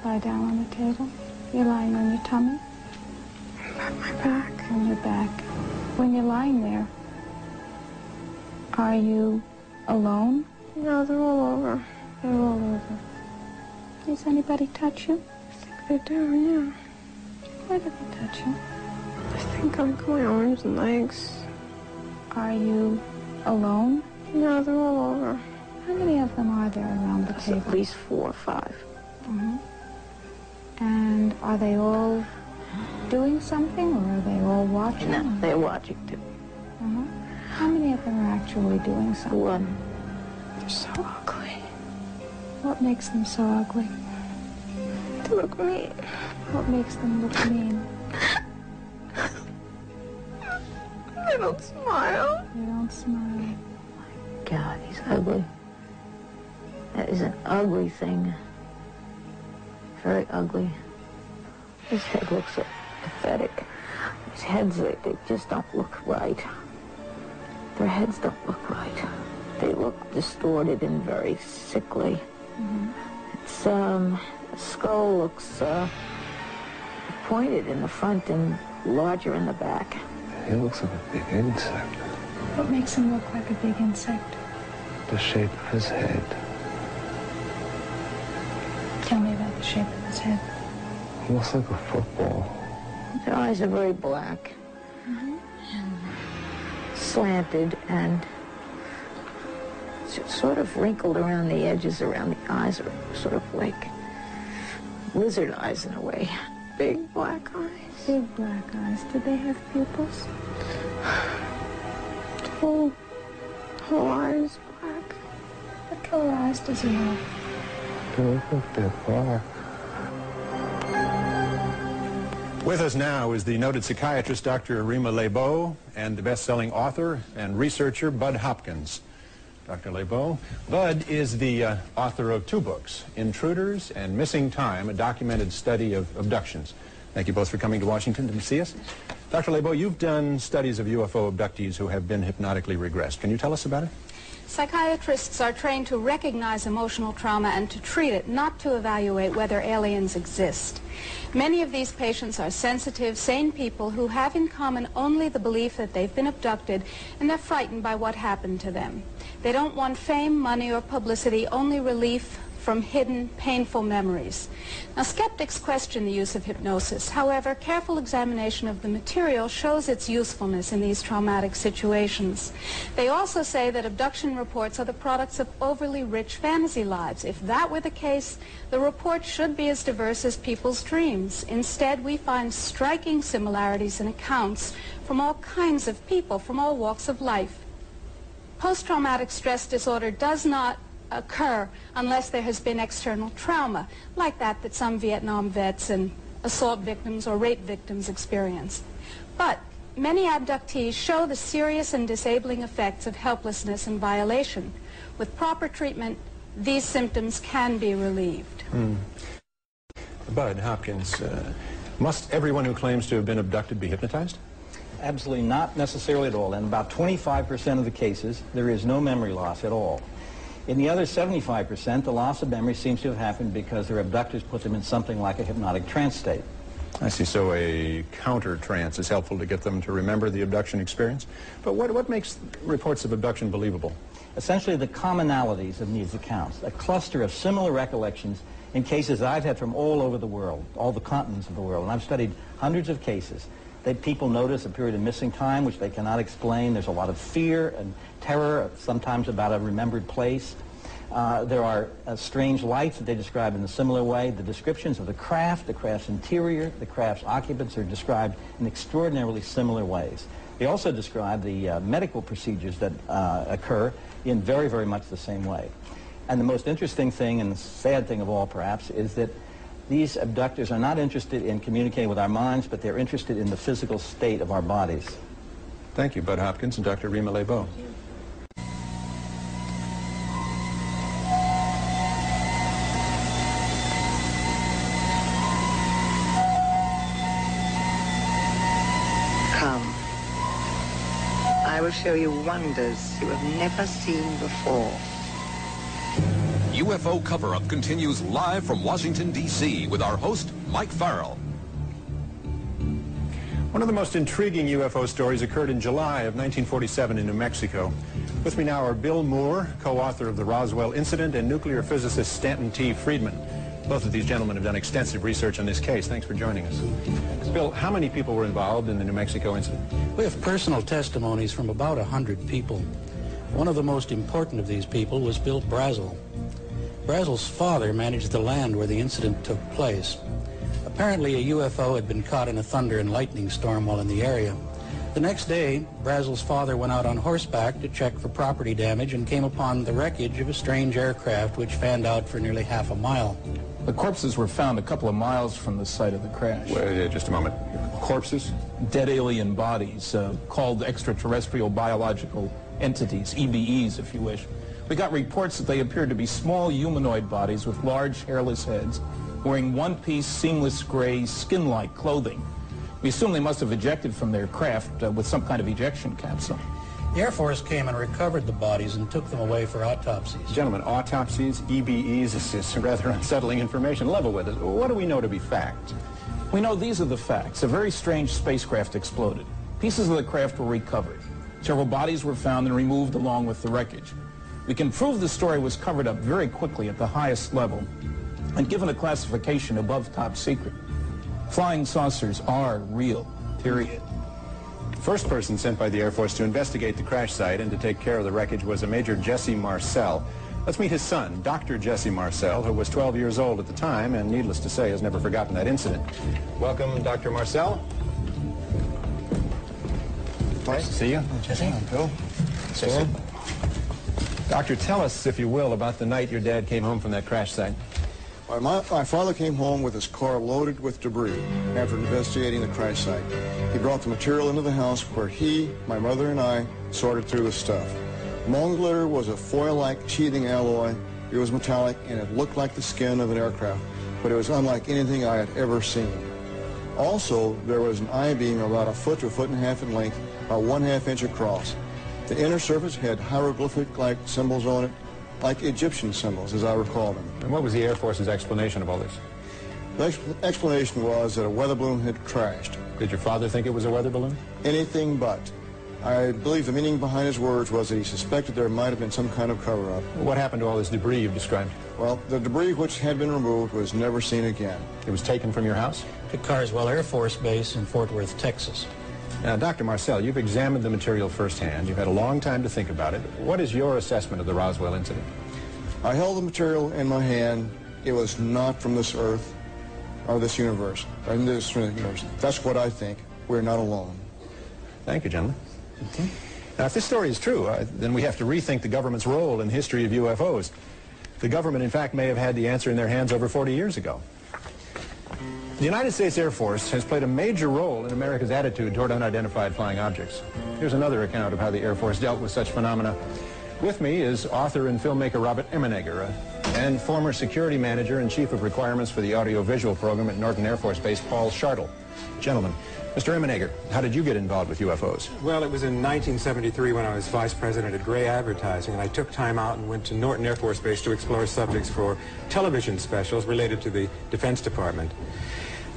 Lie down on the table? You're lying on your tummy? My back. On your back. When you're lying there, are you alone? No, they're all over. They're all over. Does anybody touch you? I think they do, yeah. Where do they touch you? I think like my arms and legs. Are you alone? No, they're all over. How many of them are there around the table? At least four or 5 hmm And are they all doing something, or are they all watching? No, they're watching too. Uh-huh. How many of them are actually doing something? One. They're so ugly. What makes them so ugly? They look mean. What makes them look mean? <laughs> they don't smile. They don't smile. God, he's ugly. That is an ugly thing. Very ugly. His head looks so pathetic. His heads, they, they just don't look right. Their heads don't look right. They look distorted and very sickly. It's, um, skull looks, uh, pointed in the front and larger in the back. He looks like a big insect. What makes him look like a big insect? The shape of his head. Tell me about the shape of his head. He looks like a football. Their eyes are very black, And slanted, and sort of wrinkled around the edges around the eyes are sort of like lizard eyes in a way. Big black eyes. Big black eyes. Did they have pupils? Whole, whole eyes black. What color eyes does he have? They look like they're black. With us now is the noted psychiatrist Dr. Rima Laibow and the best-selling author and researcher Bud Hopkins. Dr. Laibow. Bud is the uh, author of two books, Intruders and Missing Time, a documented study of abductions. Thank you both for coming to Washington to see us. Dr. Laibow, you've done studies of UFO abductees who have been hypnotically regressed. Can you tell us about it? Psychiatrists are trained to recognize emotional trauma and to treat it, not to evaluate whether aliens exist. Many of these patients are sensitive, sane people who have in common only the belief that they've been abducted and they're frightened by what happened to them. They don't want fame, money, or publicity, only relief from hidden, painful memories. Now, skeptics question the use of hypnosis. However, careful examination of the material shows its usefulness in these traumatic situations. They also say that abduction reports are the products of overly rich fantasy lives. If that were the case, the reports should be as diverse as people's dreams. Instead, we find striking similarities in accounts from all kinds of people, from all walks of life. Post-traumatic stress disorder does not occur unless there has been external trauma, like that that some Vietnam vets and assault victims or rape victims experience. But many abductees show the serious and disabling effects of helplessness and violation. With proper treatment, these symptoms can be relieved. Hmm. Bud Hopkins, uh, must everyone who claims to have been abducted be hypnotized? Absolutely not necessarily at all. In about 25% of the cases, there is no memory loss at all. In the other 75%, the loss of memory seems to have happened because their abductors put them in something like a hypnotic trance state. I see. So a counter trance is helpful to get them to remember the abduction experience. But what, what makes reports of abduction believable? Essentially the commonalities of these accounts, a cluster of similar recollections in cases I've had from all over the world, all the continents of the world. And I've studied hundreds of cases that people notice a period of missing time which they cannot explain. There's a lot of fear and terror, sometimes about a remembered place. Uh, there are uh, strange lights that they describe in a similar way. The descriptions of the craft, the craft's interior, the craft's occupants are described in extraordinarily similar ways. They also describe the uh, medical procedures that uh, occur in very, very much the same way. And the most interesting thing and the sad thing of all, perhaps, is that these abductors are not interested in communicating with our minds, but they're interested in the physical state of our bodies. Thank you, Bud Hopkins and Dr. Rima Laibow. Come. I will show you wonders you have never seen before. UFO Cover-Up continues live from Washington, D.C. with our host, Mike Farrell. One of the most intriguing UFO stories occurred in July of 1947 in New Mexico. With me now are Bill Moore, co-author of the Roswell Incident, and nuclear physicist Stanton T. Friedman. Both of these gentlemen have done extensive research on this case. Thanks for joining us. Bill, how many people were involved in the New Mexico incident? We have personal testimonies from about 100 people. One of the most important of these people was Bill Brazel. Brazel's father managed the land where the incident took place. Apparently, a UFO had been caught in a thunder and lightning storm while in the area. The next day, Brazel's father went out on horseback to check for property damage and came upon the wreckage of a strange aircraft which fanned out for nearly half a mile. The corpses were found a couple of miles from the site of the crash. Wait, just a moment. Corpses? Dead alien bodies, uh, called extraterrestrial biological entities, EBEs if you wish. We got reports that they appeared to be small humanoid bodies with large hairless heads, wearing one-piece seamless gray skin-like clothing. We assume they must have ejected from their craft uh, with some kind of ejection capsule. The Air Force came and recovered the bodies and took them away for autopsies. Gentlemen, autopsies, EBEs, this is rather <laughs> unsettling information. Level with us. What do we know to be fact? We know these are the facts. A very strange spacecraft exploded. Pieces of the craft were recovered. Several bodies were found and removed along with the wreckage. We can prove the story was covered up very quickly at the highest level and given a classification above top secret. Flying saucers are real, period. First person sent by the Air Force to investigate the crash site and to take care of the wreckage was a Major Jesse Marcel. Let's meet his son, Dr. Jesse Marcel, who was 12 years old at the time and, needless to say, has never forgotten that incident. Welcome, Dr. Marcel. Nice to see you. Jesse. Bill. Jesse. Doctor, tell us, if you will, about the night your dad came home from that crash site. My, my, father came home with his car loaded with debris after investigating the crash site. He brought the material into the house where he, my mother, and I sorted through the stuff. Among the litter was a foil-like sheathing alloy. It was metallic and it looked like the skin of an aircraft, but it was unlike anything I had ever seen. Also, there was an I-beam about a foot to a foot and a half in length, about one half inch across. The inner surface had hieroglyphic-like symbols on it, like Egyptian symbols, as I recall them. And what was the Air Force's explanation of all this? The ex explanation was that a weather balloon had crashed. Did your father think it was a weather balloon? Anything but. I believe the meaning behind his words was that he suspected there might have been some kind of cover-up. What happened to all this debris you've described? Well, the debris which had been removed was never seen again. It was taken from your house? To Carswell Air Force Base in Fort Worth, Texas. Now, Dr. Marcel, you've examined the material firsthand. You've had a long time to think about it. What is your assessment of the Roswell incident? I held the material in my hand. It was not from this earth or this universe. Or this universe. That's what I think. We're not alone. Thank you, gentlemen. Now, if this story is true, uh, then we have to rethink the government's role in the history of UFOs. The government, in fact, may have had the answer in their hands over 40 years ago. The United States Air Force has played a major role in America's attitude toward unidentified flying objects. Here's another account of how the Air Force dealt with such phenomena. With me is author and filmmaker Robert Emenegger, uh, and former security manager and chief of requirements for the audiovisual program at Norton Air Force Base, Paul Schartle. Gentlemen, Mr. Emenegger, how did you get involved with UFOs? Well, it was in 1973 when I was vice president at Grey Advertising, and I took time out and went to Norton Air Force Base to explore subjects for television specials related to the Defense Department.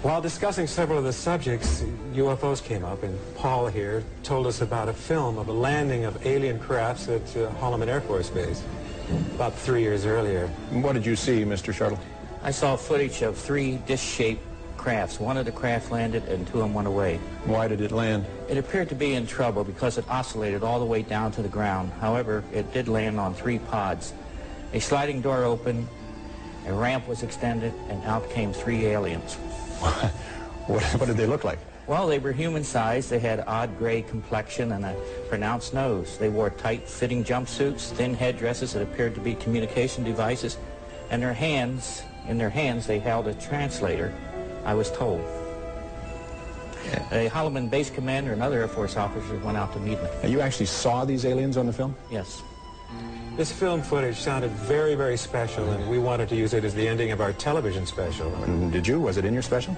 While discussing several of the subjects, UFOs came up, and Paul here told us about a film of a landing of alien crafts at uh, Holloman Air Force Base about three years earlier. What did you see, Mr. Schartle? I saw footage of three disc-shaped crafts. One of the craft landed and two of them went away. Why did it land? It appeared to be in trouble because it oscillated all the way down to the ground. However, it did land on three pods. A sliding door opened, a ramp was extended, and out came three aliens. <laughs> what, what did they look like? Well, they were human-sized. They had odd gray complexion and a pronounced nose. They wore tight-fitting jumpsuits, thin headdresses that appeared to be communication devices, and their hands, in their hands, they held a translator, I was told. A Holloman base commander and other Air Force officers went out to meet them. Now, you actually saw these aliens on the film? Yes. This film footage sounded very, very special, and we wanted to use it as the ending of our television special. And did you? Was it in your special?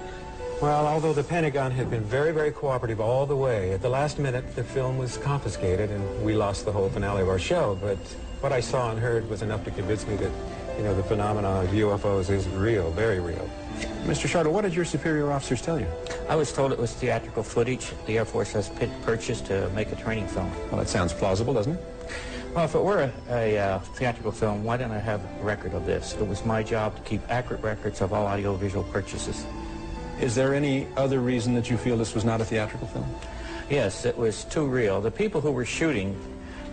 Well, although the Pentagon had been very, very cooperative all the way, at the last minute the film was confiscated and we lost the whole finale of our show. But what I saw and heard was enough to convince me that, you know, the phenomenon of UFOs is real, very real. Mr. Schartle, what did your superior officers tell you? I was told it was theatrical footage the Air Force has purchased to make a training film. Well, that sounds plausible, doesn't it? Well, if it were a, a uh, theatrical film, why didn't I have a record of this? It was my job to keep accurate records of all audiovisual purchases. Is there any other reason that you feel this was not a theatrical film? Yes, it was too real. The people who were shooting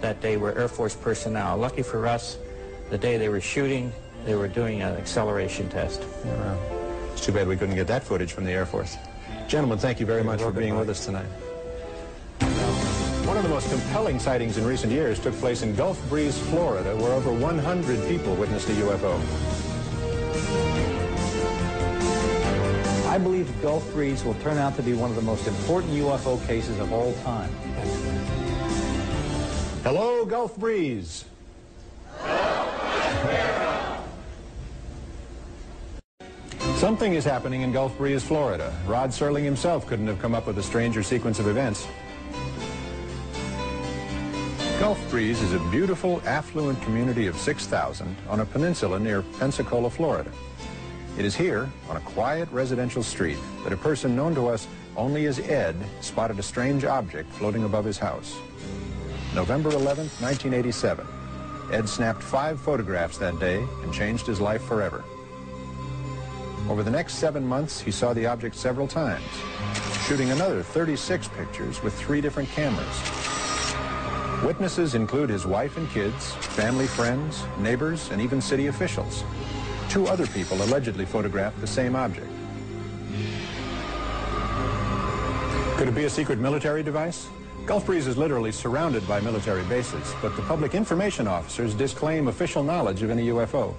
that day were Air Force personnel. Lucky for us, the day they were shooting, they were doing an acceleration test. It's too bad we couldn't get that footage from the Air Force. Gentlemen, thank you very much for being with us tonight. One of the most compelling sightings in recent years took place in Gulf Breeze, Florida, where over 100 people witnessed a UFO. I believe Gulf Breeze will turn out to be one of the most important UFO cases of all time. Hello, Gulf Breeze. Something is happening in Gulf Breeze, Florida. Rod Serling himself couldn't have come up with a stranger sequence of events. Gulf Breeze is a beautiful, affluent community of 6,000 on a peninsula near Pensacola, Florida. It is here, on a quiet residential street, that a person known to us only as Ed spotted a strange object floating above his house. November 11, 1987. Ed snapped five photographs that day and changed his life forever. Over the next seven months, he saw the object several times, shooting another 36 pictures with three different cameras. Witnesses include his wife and kids, family friends, neighbors, and even city officials. Two other people allegedly photographed the same object. Could it be a secret military device? Gulf Breeze is literally surrounded by military bases, but the public information officers disclaim official knowledge of any UFO.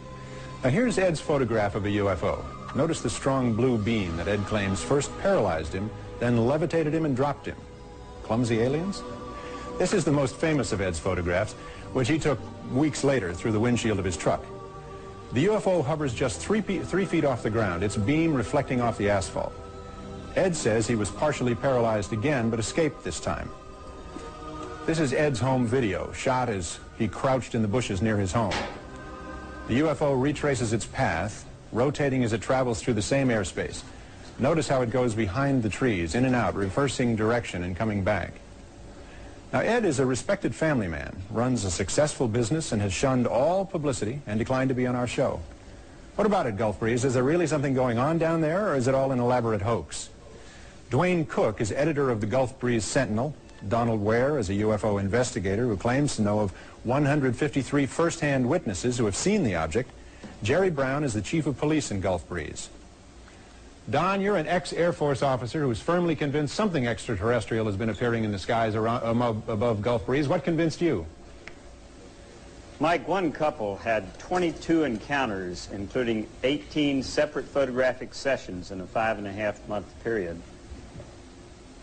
Now here's Ed's photograph of a UFO. Notice the strong blue beam that Ed claims first paralyzed him, then levitated him and dropped him. Clumsy aliens? This is the most famous of Ed's photographs, which he took weeks later through the windshield of his truck. The UFO hovers just three, three feet off the ground, its beam reflecting off the asphalt. Ed says he was partially paralyzed again, but escaped this time. This is Ed's home video, shot as he crouched in the bushes near his home. The UFO retraces its path, rotating as it travels through the same airspace. Notice how it goes behind the trees, in and out, reversing direction and coming back. Now, Ed is a respected family man, runs a successful business, and has shunned all publicity and declined to be on our show. What about it, Gulf Breeze? Is there really something going on down there, or is it all an elaborate hoax? Duane Cook is editor of the Gulf Breeze Sentinel. Donald Ware is a UFO investigator who claims to know of 153 first-hand witnesses who have seen the object. Jerry Brown is the chief of police in Gulf Breeze. Don, you're an ex-Air Force officer who's firmly convinced something extraterrestrial has been appearing in the skies around, um, above, above Gulf Breeze. What convinced you? Mike, one couple had 22 encounters, including 18 separate photographic sessions in a five and a half month period.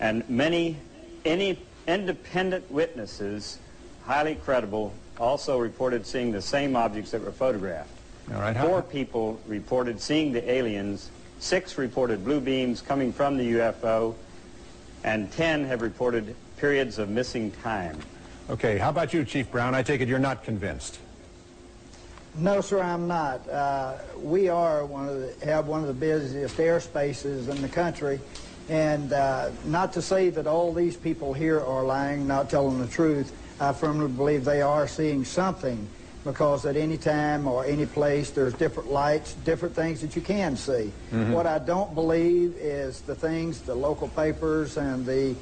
And many, any independent witnesses, highly credible, also reported seeing the same objects that were photographed. All right. Four people reported seeing the aliens Six reported blue beams coming from the UFO, and 10 have reported periods of missing time. Okay, how about you, Chief Brown? I take it you're not convinced. No, sir, I'm not. Uh, we are one of the, have one of the busiest airspaces in the country, and uh, not to say that all these people here are lying, not telling the truth. I firmly believe they are seeing something because at any time or any place there's different lights, different things that you can see. Mm-hmm. What I don't believe is the things the local papers and the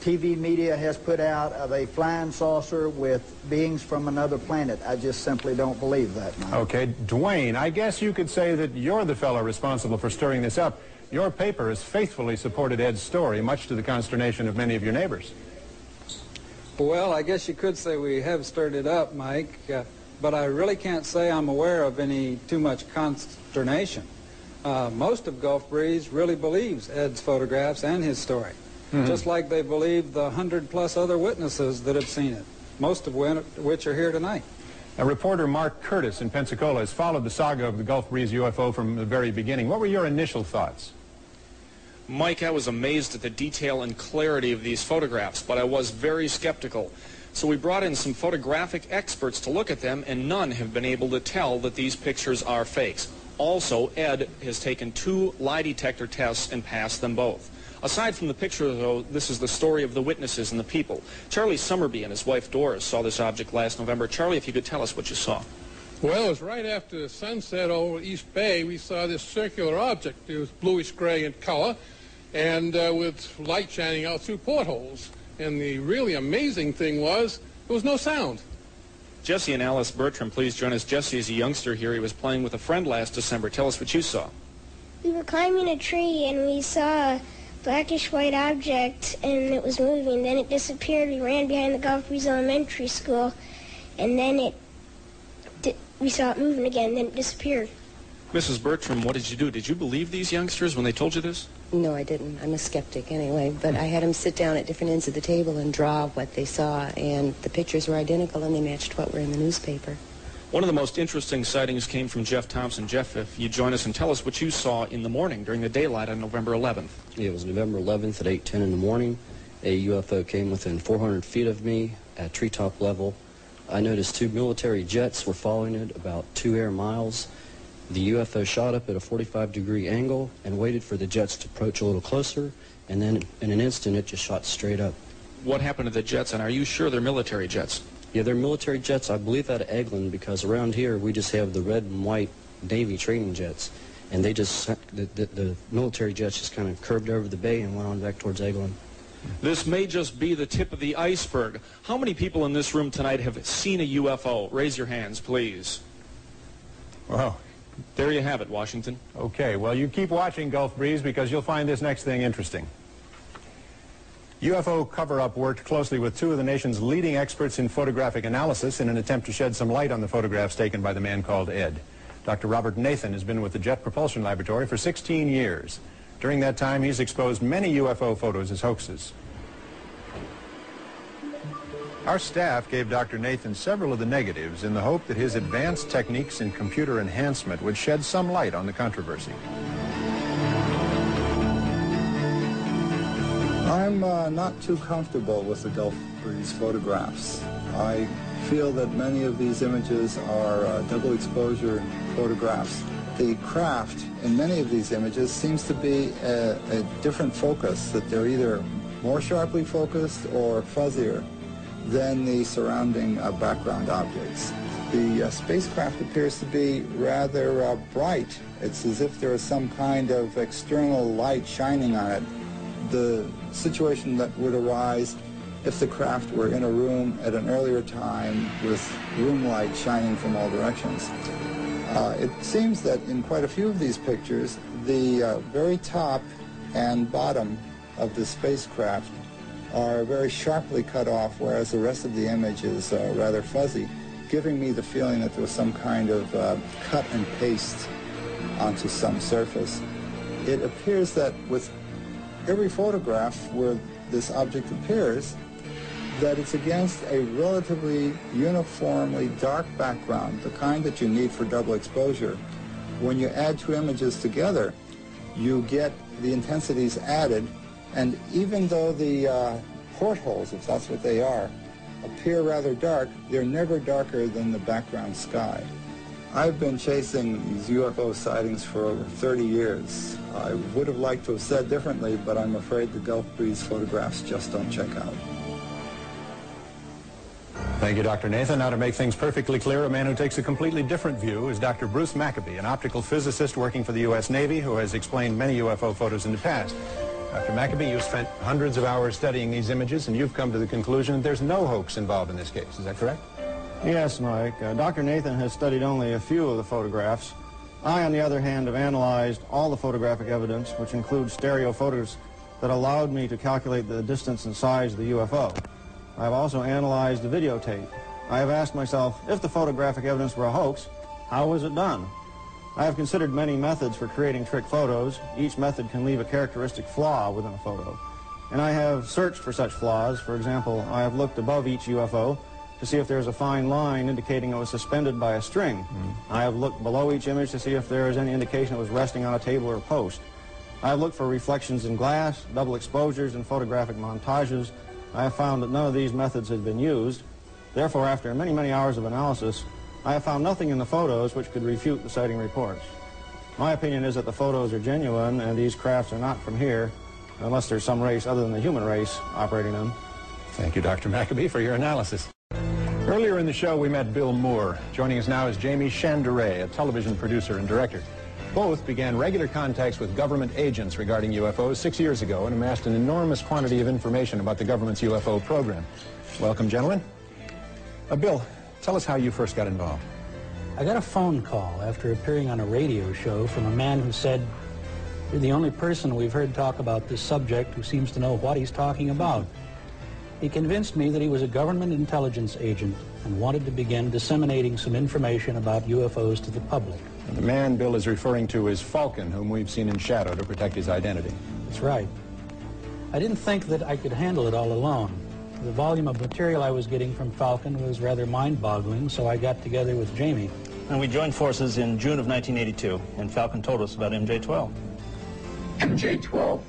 TV media has put out of a flying saucer with beings from another planet. I just simply don't believe that. Mike. Okay, Duane, I guess you could say that you're the fellow responsible for stirring this up. Your paper has faithfully supported Ed's story, much to the consternation of many of your neighbors. Well, I guess you could say we have stirred it up, Mike. Uh, but I really can't say I'm aware of any too much consternation. Uh, most of Gulf Breeze really believes Ed's photographs and his story, mm -hmm. just like they believe the hundred plus other witnesses that have seen it, most of which are here tonight. Now, reporter Mark Curtis in Pensacola has followed the saga of the Gulf Breeze UFO from the very beginning. What were your initial thoughts? Mike, I was amazed at the detail and clarity of these photographs, but I was very skeptical. So we brought in some photographic experts to look at them, and none have been able to tell that these pictures are fakes. Also, Ed has taken two lie detector tests and passed them both. Aside from the picture, though, this is the story of the witnesses and the people. Charlie Summerby and his wife Doris saw this object last November. Charlie, if you could tell us what you saw. Well, it was right after the sunset over East Bay. We saw this circular object. It was bluish gray in color and uh, with light shining out through portholes. And the really amazing thing was there was no sound. Jesse and Alice Bertram, please join us. Jesse is a youngster here. He was playing with a friend last December. Tell us what you saw. We were climbing a tree and we saw a blackish white object and it was moving. Then it disappeared. We ran behind the Gulf Breeze Elementary School and then it we saw it moving again. Then it disappeared. Mrs. Bertram, what did you do? Did you believe these youngsters when they told you this? No, I didn't. I'm a skeptic anyway. But I had them sit down at different ends of the table and draw what they saw, and the pictures were identical and they matched what were in the newspaper. One of the most interesting sightings came from Jeff Thompson. Jeff, if you join us and tell us what you saw in the morning during the daylight on November 11th. Yeah, it was November 11th at 8:10 in the morning. A UFO came within 400 feet of me at treetop level. I noticed two military jets were following it about two air miles. The UFO shot up at a 45 degree angle and waited for the jets to approach a little closer, and then in an instant it just shot straight up. What happened to the jets, and are you sure they're military jets? Yeah, they're military jets, I believe out of Eglin, because around here we just have the red and white Navy training jets, and they just, the, the, the military jets just kind of curved over the bay and went on back towards Eglin. This may just be the tip of the iceberg. How many people in this room tonight have seen a UFO? Raise your hands, please. Wow. There you have it, Washington. Okay, well, you keep watching Gulf Breeze because you'll find this next thing interesting. UFO cover-up worked closely with two of the nation's leading experts in photographic analysis in an attempt to shed some light on the photographs taken by the man called Ed. Dr. Robert Nathan has been with the Jet Propulsion Laboratory for 16 years. During that time, he's exposed many UFO photos as hoaxes. Our staff gave Dr. Nathan several of the negatives in the hope that his advanced techniques in computer enhancement would shed some light on the controversy. I'm uh, not too comfortable with the Gulf Breeze photographs. I feel that many of these images are uh, double exposure photographs. The craft in many of these images seems to be a, a different focus, that they're either more sharply focused or fuzzier. Than the surrounding uh, background objects. The uh, spacecraft appears to be rather uh, bright. It's as if there is some kind of external light shining on it. The situation that would arise if the craft were in a room at an earlier time with room light shining from all directions. Uh, it seems that in quite a few of these pictures, the uh, very top and bottom of the spacecraft are very sharply cut off, whereas the rest of the image is uh, rather fuzzy, giving me the feeling that there was some kind of uh, cut and paste onto some surface. It appears that with every photograph where this object appears, that it's against a relatively uniformly dark background, the kind that you need for double exposure. When you add two images together, you get the intensities added, and even though the uh, portholes, if that's what they are, appear rather dark, they're never darker than the background sky. I've been chasing these UFO sightings for over 30 years. I would have liked to have said differently, but I'm afraid the Gulf Breeze photographs just don't check out. Thank you, Dr. Nathan. Now to make things perfectly clear, a man who takes a completely different view is Dr. Bruce Maccabee, an optical physicist working for the U.S. Navy who has explained many UFO photos in the past. Dr. Maccabee, you've spent hundreds of hours studying these images, and you've come to the conclusion that there's no hoax involved in this case. Is that correct? Yes, Mike. Uh, Dr. Nathan has studied only a few of the photographs. I, on the other hand, have analyzed all the photographic evidence, which includes stereo photos that allowed me to calculate the distance and size of the UFO. I have also analyzed the videotape. I have asked myself, if the photographic evidence were a hoax, how was it done? I have considered many methods for creating trick photos. Each method can leave a characteristic flaw within a photo. And I have searched for such flaws. For example, I have looked above each UFO to see if there is a fine line indicating it was suspended by a string. Mm. I have looked below each image to see if there is any indication it was resting on a table or a post. I have looked for reflections in glass, double exposures, and photographic montages I have found that none of these methods had been used. Therefore, after many, many hours of analysis, I have found nothing in the photos which could refute the sighting reports. My opinion is that the photos are genuine and these crafts are not from here, unless there's some race other than the human race operating them. Thank you, Dr. Maccabee, for your analysis. Earlier in the show, we met Bill Moore. Joining us now is Jamie Shandera, a television producer and director. Both began regular contacts with government agents regarding UFOs six years ago and amassed an enormous quantity of information about the government's UFO program. Welcome, gentlemen. Uh, Bill, tell us how you first got involved. I got a phone call after appearing on a radio show from a man who said, You're the only person we've heard talk about this subject who seems to know what he's talking about. He convinced me that he was a government intelligence agent and wanted to begin disseminating some information about UFOs to the public. And the man Bill is referring to is Falcon, whom we've seen in shadow to protect his identity. That's right. I didn't think that I could handle it all alone. The volume of material I was getting from Falcon was rather mind-boggling, so I got together with Jamie. And we joined forces in June of 1982, and Falcon told us about MJ-12. MJ-12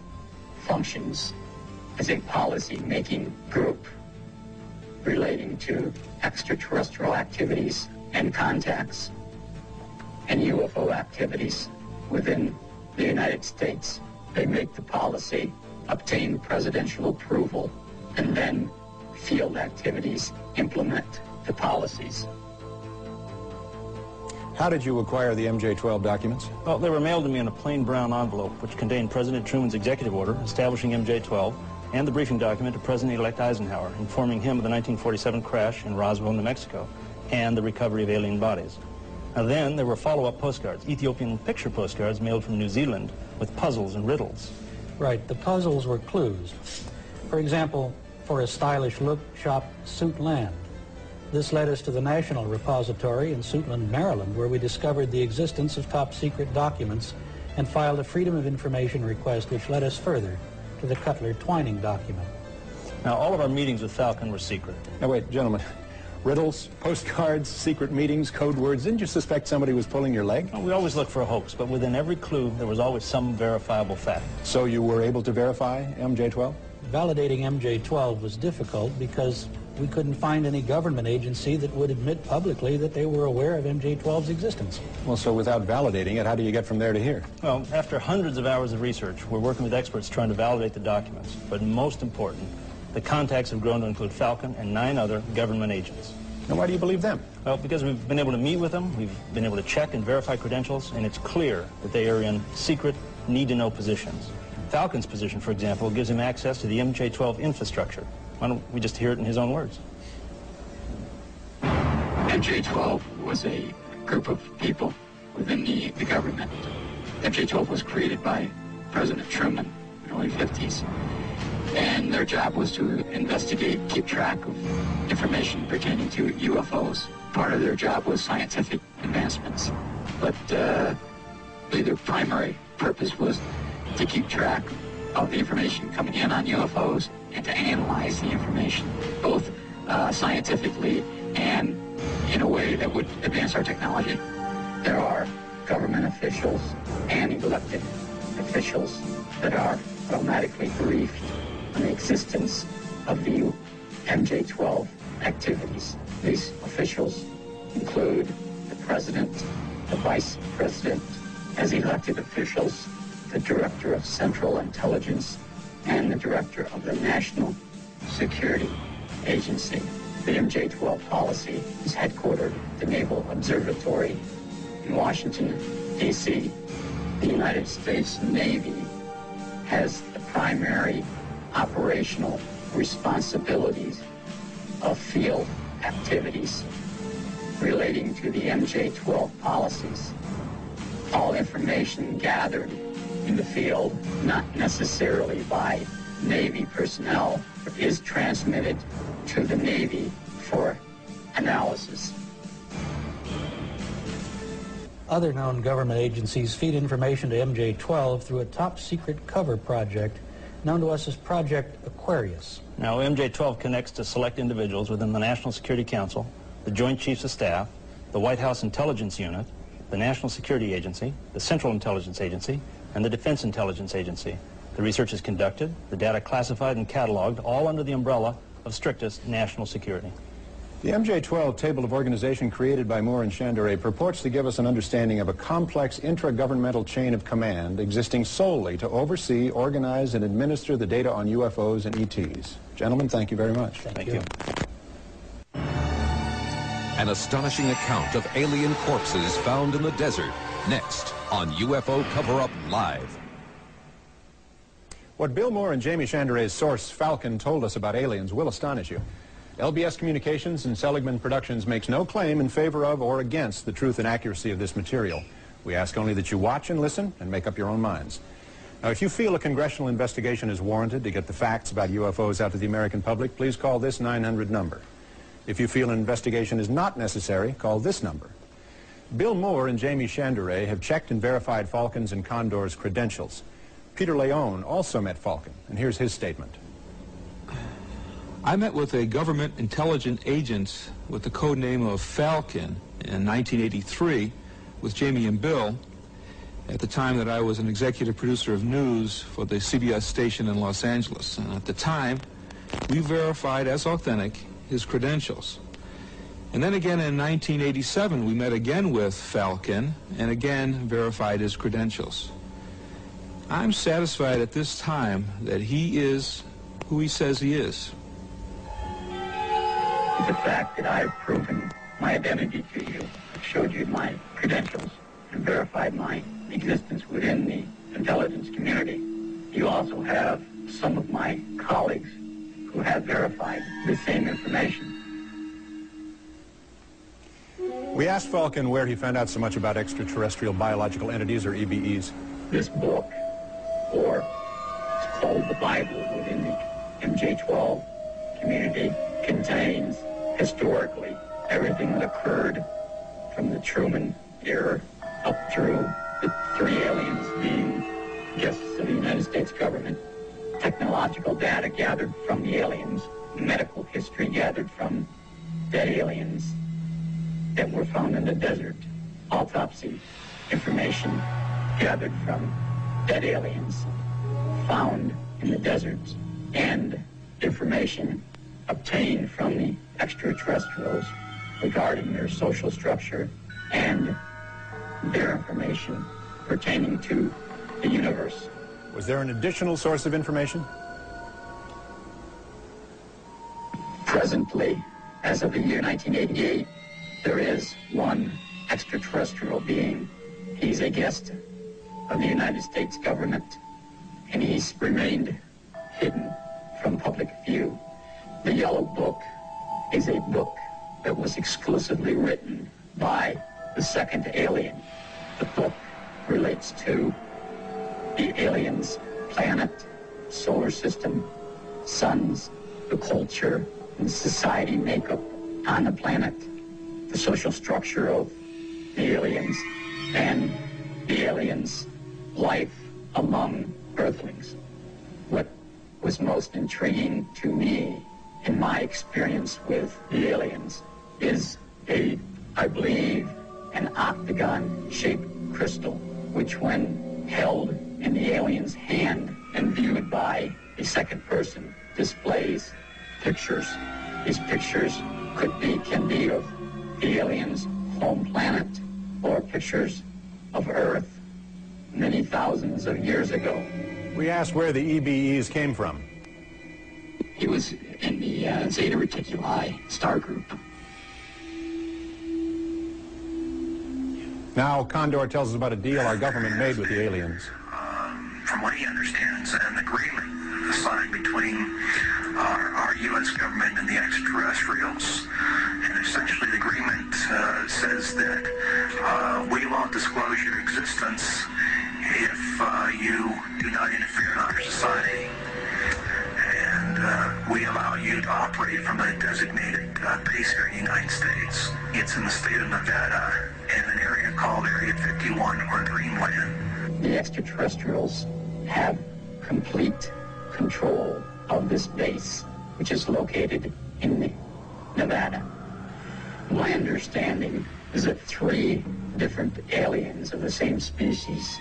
functions as a policy-making group relating to extraterrestrial activities and contacts and UFO activities within the United States. They make the policy, obtain presidential approval, and then field activities implement the policies. How did you acquire the MJ-12 documents? Well, they were mailed to me in a plain brown envelope, which contained President Truman's executive order establishing MJ-12 and the briefing document to President-elect Eisenhower informing him of the 1947 crash in Roswell, New Mexico, and the recovery of alien bodies. Now then, there were follow-up postcards, Ethiopian picture postcards mailed from New Zealand with puzzles and riddles. Right, the puzzles were clues. For example, for a stylish look, shop Suitland. This led us to the National Repository in Suitland, Maryland, where we discovered the existence of top-secret documents and filed a Freedom of Information request, which led us further to the Cutler Twining document. Now, all of our meetings with Falcon were secret. Now, wait, gentlemen riddles, postcards, secret meetings, code words. Didn't you suspect somebody was pulling your leg? Well, we always look for a hoax, but within every clue, there was always some verifiable fact. So you were able to verify MJ-12? Validating MJ-12 was difficult because we couldn't find any government agency that would admit publicly that they were aware of MJ-12's existence. Well, so without validating it, how do you get from there to here? Well, after hundreds of hours of research, we're working with experts trying to validate the documents. But most important, The contacts have grown to include Falcon and nine other government agents. And why do you believe them? Well, because we've been able to meet with them, we've been able to check and verify credentials, and it's clear that they are in secret, need-to-know positions. Falcon's position, for example, gives him access to the MJ-12 infrastructure. Why don't we just hear it in his own words? MJ-12 was a group of people within the, the government. MJ-12 was created by President Truman in the early 50s. And their job was to investigate, keep track of information pertaining to UFOs. Part of their job was scientific advancements. But uh, their primary purpose was to keep track of the information coming in on UFOs and to analyze the information, both uh, scientifically and in a way that would advance our technology. There are government officials and elected officials that are automatically briefed on the existence of the MJ-12 activities. These officials include the president, the vice president, as elected officials, the director of Central Intelligence, and the director of the National Security Agency. The MJ-12 policy is headquartered at the Naval Observatory in Washington, D.C. The United States Navy has the primary operational responsibilities of field activities relating to the MJ-12 policies. All information gathered in the field, not necessarily by Navy personnel, is transmitted to the Navy for analysis. Other known government agencies feed information to MJ-12 through a top-secret cover project known to us as Project Aquarius. Now, MJ-12 connects to select individuals within the National Security Council, the Joint Chiefs of Staff, the White House Intelligence Unit, the National Security Agency, the Central Intelligence Agency, and the Defense Intelligence Agency. The research is conducted, the data classified and cataloged, all under the umbrella of strictest national security. The MJ-12 table of organization created by Moore and Shandera purports to give us an understanding of a complex intragovernmental chain of command existing solely to oversee, organize, and administer the data on UFOs and ETs. Gentlemen, thank you very much. Thank, thank you. you. An astonishing account of alien corpses found in the desert. Next on UFO Cover-Up Live. What Bill Moore and Jamie Shandera's source, Falcon, told us about aliens will astonish you. LBS Communications and Seligman Productions makes no claim in favor of or against the truth and accuracy of this material. We ask only that you watch and listen and make up your own minds. Now, if you feel a congressional investigation is warranted to get the facts about UFOs out to the American public, please call this 900 number. If you feel an investigation is not necessary, call this number. Bill Moore and Jamie Shandera have checked and verified Falcon's and Condor's credentials. Peter Leone also met Falcon, and here's his statement. I met with a government intelligence agent with the code name of Falcon in 1983 with Jamie and Bill at the time that I was an executive producer of news for the CBS station in Los Angeles. And at the time, we verified as authentic his credentials. And then again in 1987, we met again with Falcon and again verified his credentials. I'm satisfied at this time that he is who he says he is the fact that I've proven my identity to you, showed you my credentials, and verified my existence within the intelligence community. You also have some of my colleagues who have verified the same information. We asked Falcon where he found out so much about extraterrestrial biological entities, or EBEs. This book, or it's called the Bible within the MJ-12 community, contains historically everything that occurred from the Truman era up through the three aliens being guests of the United States government, technological data gathered from the aliens, medical history gathered from dead aliens that were found in the desert, autopsy information gathered from dead aliens found in the desert, and information obtained from the extraterrestrials regarding their social structure and their information pertaining to the universe. Was there an additional source of information? presently, as of the year 1988, there is one extraterrestrial being. He's a guest of the United States government, and he's remained hidden from public view. The Yellow Book is a book that was exclusively written by the second alien. The book relates to the aliens' planet, solar system, suns, the culture, and society makeup on the planet, the social structure of the aliens, and the aliens' life among Earthlings. What was most intriguing to me in my experience with the aliens is a, I believe, an octagon-shaped crystal, which when held in the alien's hand and viewed by a second person displays pictures. These pictures could be, can be of alien's home planet or pictures of Earth many thousands of years ago. We asked where the EBEs came from. He was in the uh, Zeta Reticuli star group. Now, Condor tells us about a deal our government made with the aliens. from what he understands, an agreement signed between our, U.S. government and the extraterrestrials. And essentially the agreement uh, says that uh, we won't disclose your existence if uh, you do not interfere in our society. And uh, we allow you to operate from a designated uh, base here in the United States. It's in the state of Nevada in an area called Area 51 or Dreamland. The extraterrestrials have complete control of this base, which is located in Nevada. My understanding is that three different aliens of the same species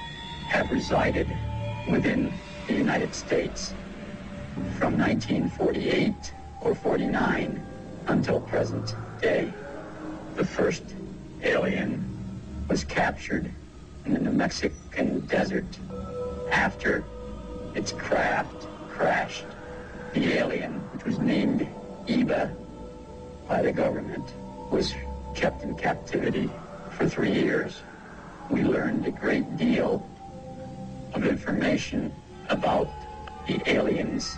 have resided within the United States from 1948 or 49 until present day. The first alien was captured in the New Mexican desert after its craft crashed. The alien, which was named Eva by the government, was kept in captivity for three years. We learned a great deal of information about the aliens,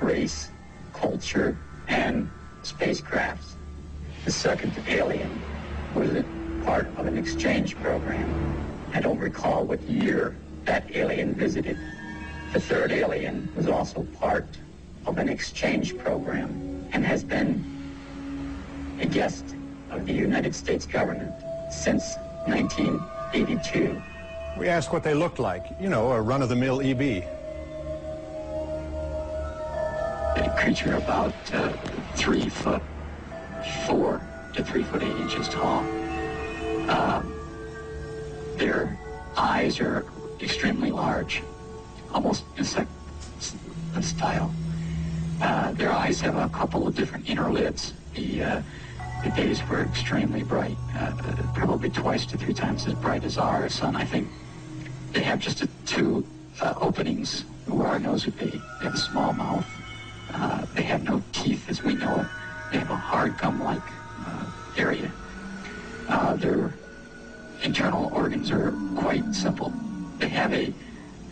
race, culture, and spacecrafts. The second alien was part of an exchange program. I don't recall what year that alien visited. The third alien was also part of an exchange program and has been a guest of the United States government since 1982. We asked what they looked like. You know, a run-of-the-mill EB. A creature about uh, three foot four to three foot eight inches tall. Um, their eyes are extremely large, almost insect style. Uh, their eyes have a couple of different inner lids. The, uh, the days were extremely bright, uh, probably twice to three times as bright as our sun. I think they have just a, two uh, openings where our nose would be. They have a small mouth. Uh, they have no teeth as we know it. They have a hard gum-like area. Their internal organs are quite simple. They have a,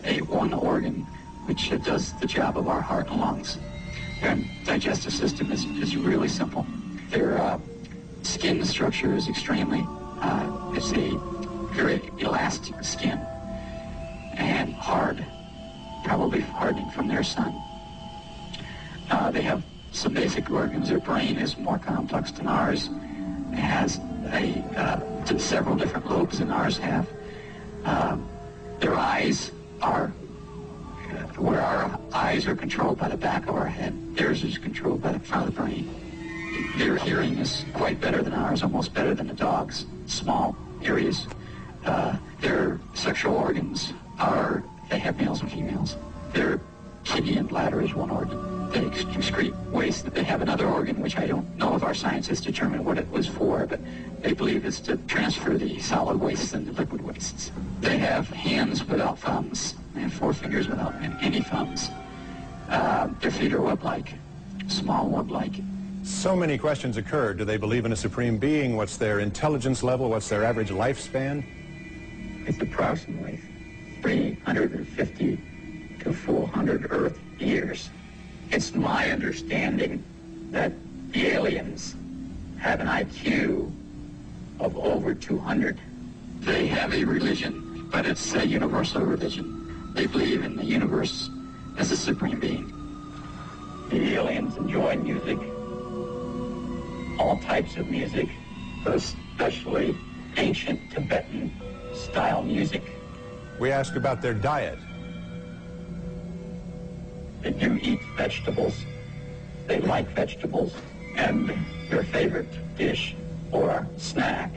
a one organ which does the job of our heart and lungs. Their digestive system is, is really simple. Their uh, skin structure is extremely, uh, it's a very elastic skin and hard, probably hardening from their sun. Uh, they have some basic organs. Their brain is more complex than ours. It has a, uh, several different lobes than ours have. Um, their eyes are uh, where our eyes are controlled by the back of our head. Theirs is controlled by the the brain. Their hearing is quite better than ours, almost better than a dog's. Small areas. Uh, their sexual organs are, they have males and females. Their kidney and bladder is one organ. They excrete waste. They have another organ, which I don't know if our scientists determined what it was for, but they believe it's to transfer the solid wastes and the liquid wastes. They have hands without thumbs. and four fingers without any thumbs. Uh, their web-like, small web-like. So many questions occur. Do they believe in a supreme being? What's their intelligence level? What's their average lifespan? It's approximately 350 to 400 Earth years. It's my understanding that the aliens have an IQ of over 200. They have a religion, but it's a universal religion. They believe in the universe as a supreme being. The aliens enjoy music, all types of music, but especially ancient Tibetan style music. We ask about their diet. They do eat vegetables. They like vegetables. And their favorite dish or snack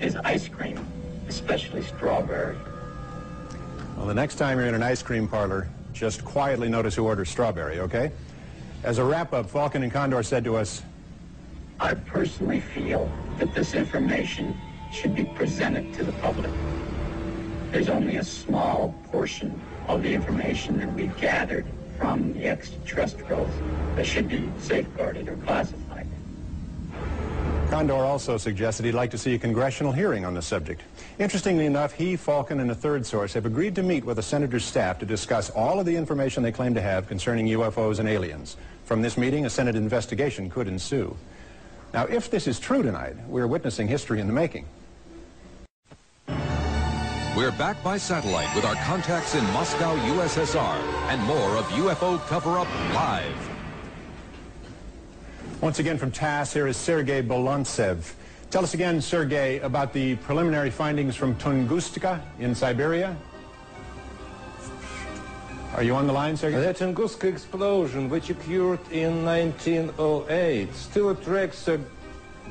is ice cream, especially strawberry. Well, the next time you're in an ice cream parlor, just quietly notice who orders strawberry, okay? As a wrap-up, Falcon and Condor said to us, I personally feel that this information should be presented to the public. There's only a small portion of the information that we've gathered from the extraterrestrials that should be safeguarded or classified. Condor also suggested he'd like to see a congressional hearing on the subject. Interestingly enough, he, Falcon, and a third source have agreed to meet with the senator's staff to discuss all of the information they claim to have concerning UFOs and aliens. From this meeting, a Senate investigation could ensue. Now, if this is true tonight, we're witnessing history in the making. We're back by satellite with our contacts in Moscow, USSR, and more of UFO Cover-Up Live. Once again from TASS, here is Sergei Bulantsev. Tell us again, Sergei, about the preliminary findings from Tunguska in Siberia. Are you on the line, Sergei? The Tunguska explosion, which occurred in 1908, still attracts a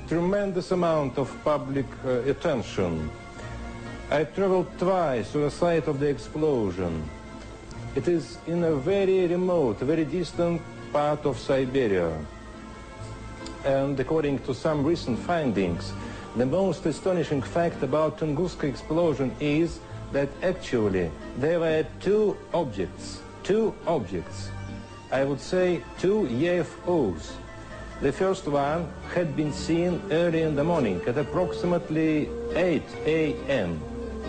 tremendous amount of public uh, attention. I traveled twice to the site of the explosion. It is in a very remote, very distant part of Siberia. And according to some recent findings, the most astonishing fact about Tunguska explosion is that actually there were two objects, two objects, I would say two UFOs. The first one had been seen early in the morning at approximately 8 a.m.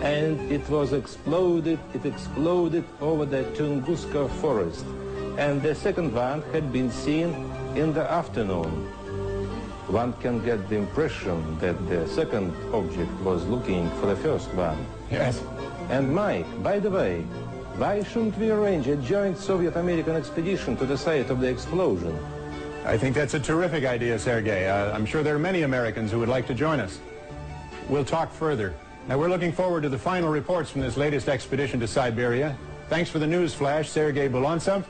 and it was exploded, it exploded over the Tunguska forest. And the second one had been seen in the afternoon one can get the impression that the second object was looking for the first one. Yes. And Mike, by the way, why shouldn't we arrange a joint Soviet-American expedition to the site of the explosion? I think that's a terrific idea, Sergei. Uh, I'm sure there are many Americans who would like to join us. We'll talk further. Now, we're looking forward to the final reports from this latest expedition to Siberia. Thanks for the news flash, Sergei Bulantsev,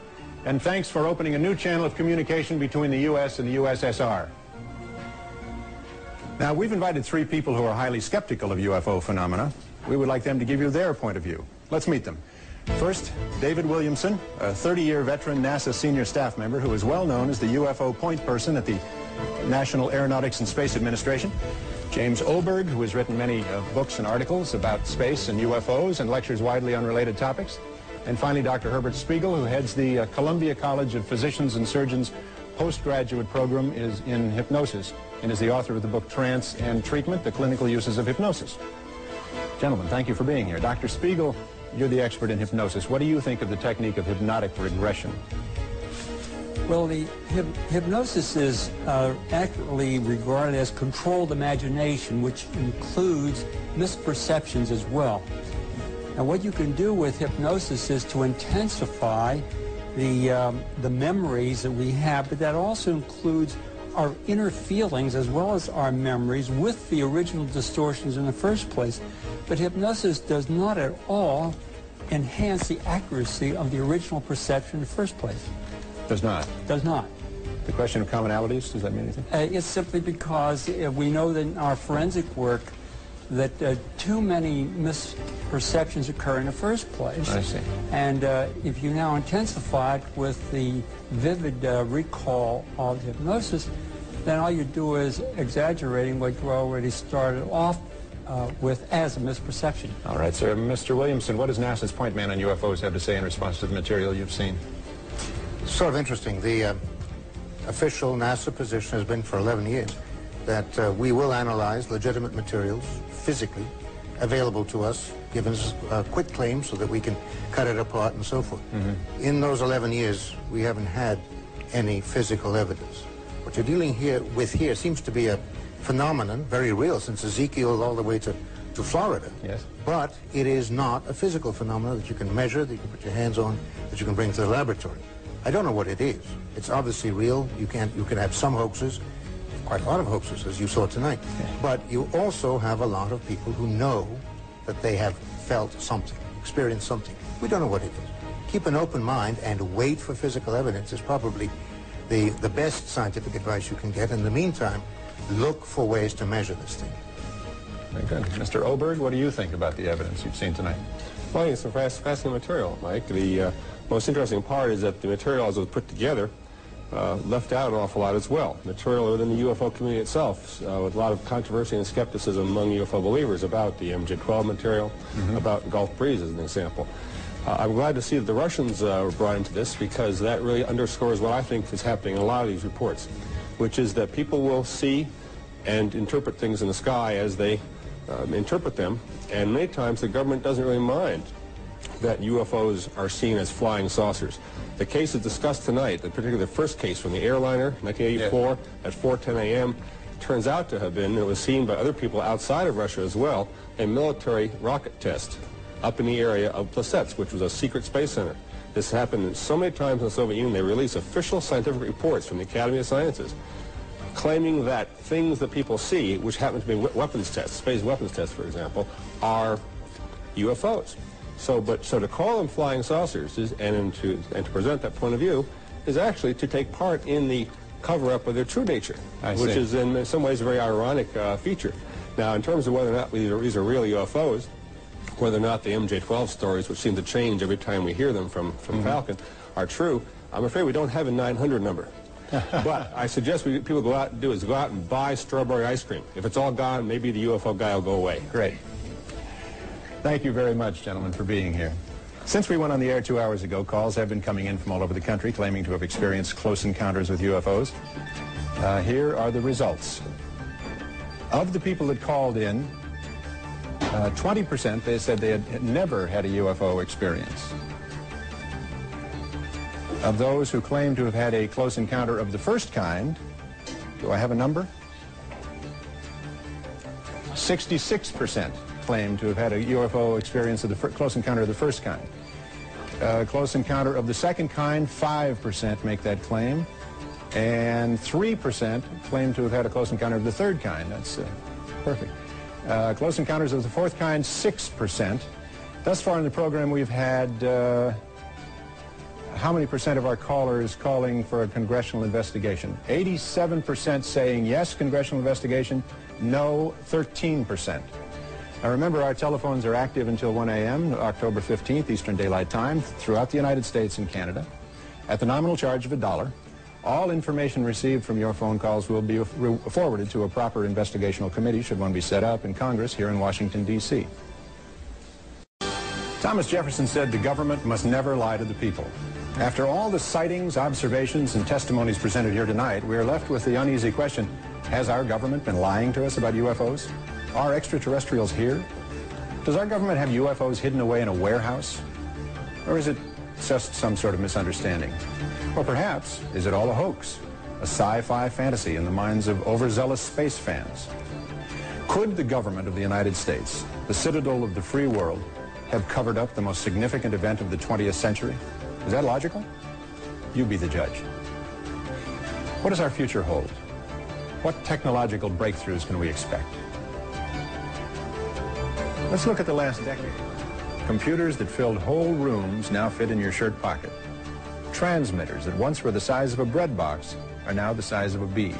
and thanks for opening a new channel of communication between the U.S. and the USSR. Now, we've invited three people who are highly skeptical of UFO phenomena. We would like them to give you their point of view. Let's meet them. First, David Williamson, a 30-year veteran NASA senior staff member who is well known as the UFO point person at the National Aeronautics and Space Administration. James Oberg, who has written many uh, books and articles about space and UFOs and lectures widely on related topics. And finally, Dr. Herbert Spiegel, who heads the uh, Columbia College of Physicians and Surgeons postgraduate program is in hypnosis and is the author of the book Trance and Treatment, The Clinical Uses of Hypnosis. Gentlemen, thank you for being here. Dr. Spiegel, you're the expert in hypnosis. What do you think of the technique of hypnotic regression? Well, the hyp hypnosis is uh, accurately regarded as controlled imagination, which includes misperceptions as well. Now, what you can do with hypnosis is to intensify the, um, the memories that we have, but that also includes our inner feelings as well as our memories with the original distortions in the first place. But hypnosis does not at all enhance the accuracy of the original perception in the first place. Does not? Does not. The question of commonalities, does that mean anything? Uh, it's simply because uh, we know that in our forensic work that uh, too many misperceptions occur in the first place. I see. And uh, if you now intensify it with the vivid uh, recall of the hypnosis, then all you do is exaggerating what you already started off uh, with as a misperception. All right, sir. Mr. Williamson, what does NASA's point man on UFOs have to say in response to the material you've seen? Sort of interesting. The uh, official NASA position has been for 11 years that uh, we will analyze legitimate materials physically available to us, give us a quick claim so that we can cut it apart and so forth. Mm-hmm. In those 11 years, we haven't had any physical evidence. What you're dealing here with here seems to be a phenomenon, very real, since Ezekiel all the way to, to Florida. Yes. But it is not a physical phenomenon that you can measure, that you can put your hands on, that you can bring to the laboratory. I don't know what it is. It's obviously real. You can you can have some hoaxes, quite a lot of hoaxes, as you saw tonight. But you also have a lot of people who know that they have felt something, experienced something. We don't know what it is. Keep an open mind and wait for physical evidence is probably the, the best scientific advice you can get. In the meantime, look for ways to measure this thing. Very good. Mr. Oberg, what do you think about the evidence you've seen tonight? Well, it's some fascinating material, Mike. The uh, most interesting part is that the material as it was put together uh, left out an awful lot as well. Material within the UFO community itself, uh, with a lot of controversy and skepticism among UFO believers about the MJ-12 material, about Gulf Breeze as an example. Uh, I'm glad to see that the Russians uh, were brought into this because that really underscores what I think is happening in a lot of these reports, which is that people will see and interpret things in the sky as they um, interpret them, and many times the government doesn't really mind that UFOs are seen as flying saucers. The cases discussed tonight, particularly the first case from the airliner, 1984, at 4:10 a.m., turns out to have been, it was seen by other people outside of Russia as well, a military rocket test up in the area of Plesetsk, which was a secret space center. This happened so many times in the Soviet Union, they released official scientific reports from the Academy of Sciences claiming that things that people see, which happen to be weapons tests, space weapons tests, for example, are UFOs. So, but so to call them flying saucers is, and to and to present that point of view is actually to take part in the cover-up of their true nature, I which see. is in some ways a very ironic uh, feature. Now, in terms of whether or not these are, these are real UFOs, whether or not the MJ-12 stories, which seem to change every time we hear them from, from Falcon, are true, I'm afraid we don't have a 900 number. <laughs> but I suggest we, people go out and do is go out and buy strawberry ice cream. If it's all gone, maybe the UFO guy will go away. Great. Thank you very much, gentlemen, for being here. Since we went on the air two hours ago, calls have been coming in from all over the country claiming to have experienced close encounters with UFOs. Uh, here are the results. Of the people that called in, uh, 20% they said they had never had a UFO experience. Of those who claim to have had a close encounter of the first kind, do I have a number? 66% claim to have had a UFO experience of the close encounter of the first kind. Uh, close encounter of the second kind, 5% make that claim. And 3% claim to have had a close encounter of the third kind. That's uh, perfect. Uh, close encounters of the fourth kind, 6%. Thus far in the program, we've had uh, how many percent of our callers calling for a congressional investigation? 87% saying yes, congressional investigation, no, 13%. Now remember, our telephones are active until 1 a.m., October 15th, Eastern Daylight Time, throughout the United States and Canada, at the nominal charge of a dollar. All information received from your phone calls will be forwarded to a proper investigational committee, should one be set up in Congress here in Washington, D.C. Thomas Jefferson said the government must never lie to the people. After all the sightings, observations, and testimonies presented here tonight, we are left with the uneasy question, has our government been lying to us about UFOs? Are extraterrestrials here? Does our government have UFOs hidden away in a warehouse? Or is it just some sort of misunderstanding? Or perhaps, is it all a hoax? A sci-fi fantasy in the minds of overzealous space fans? Could the government of the United States, the citadel of the free world, have covered up the most significant event of the 20th century? Is that logical? You be the judge. What does our future hold? What technological breakthroughs can we expect? Let's look at the last decade. Computers that filled whole rooms now fit in your shirt pocket. Transmitters that once were the size of a bread box are now the size of a bee.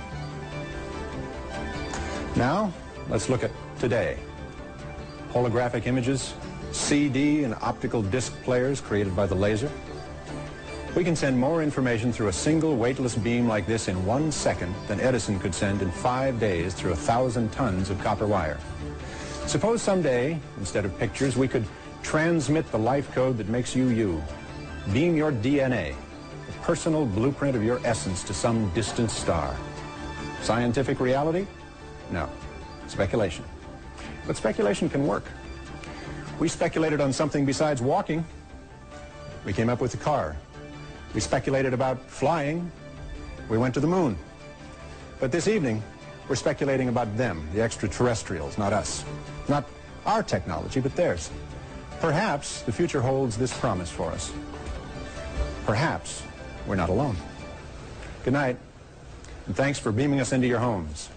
Now, let's look at today. Holographic images, CD and optical disc players created by the laser. We can send more information through a single weightless beam like this in one second than Edison could send in five days through a thousand tons of copper wire. Suppose someday, instead of pictures, we could transmit the life code that makes you you. Beam your DNA the personal blueprint of your essence to some distant star. Scientific reality? No. Speculation. But speculation can work. We speculated on something besides walking. We came up with the car. We speculated about flying. We went to the moon. But this evening, we're speculating about them, the extraterrestrials, not us. Not our technology, but theirs. Perhaps the future holds this promise for us. Perhaps we're not alone. Good night, and thanks for beaming us into your homes.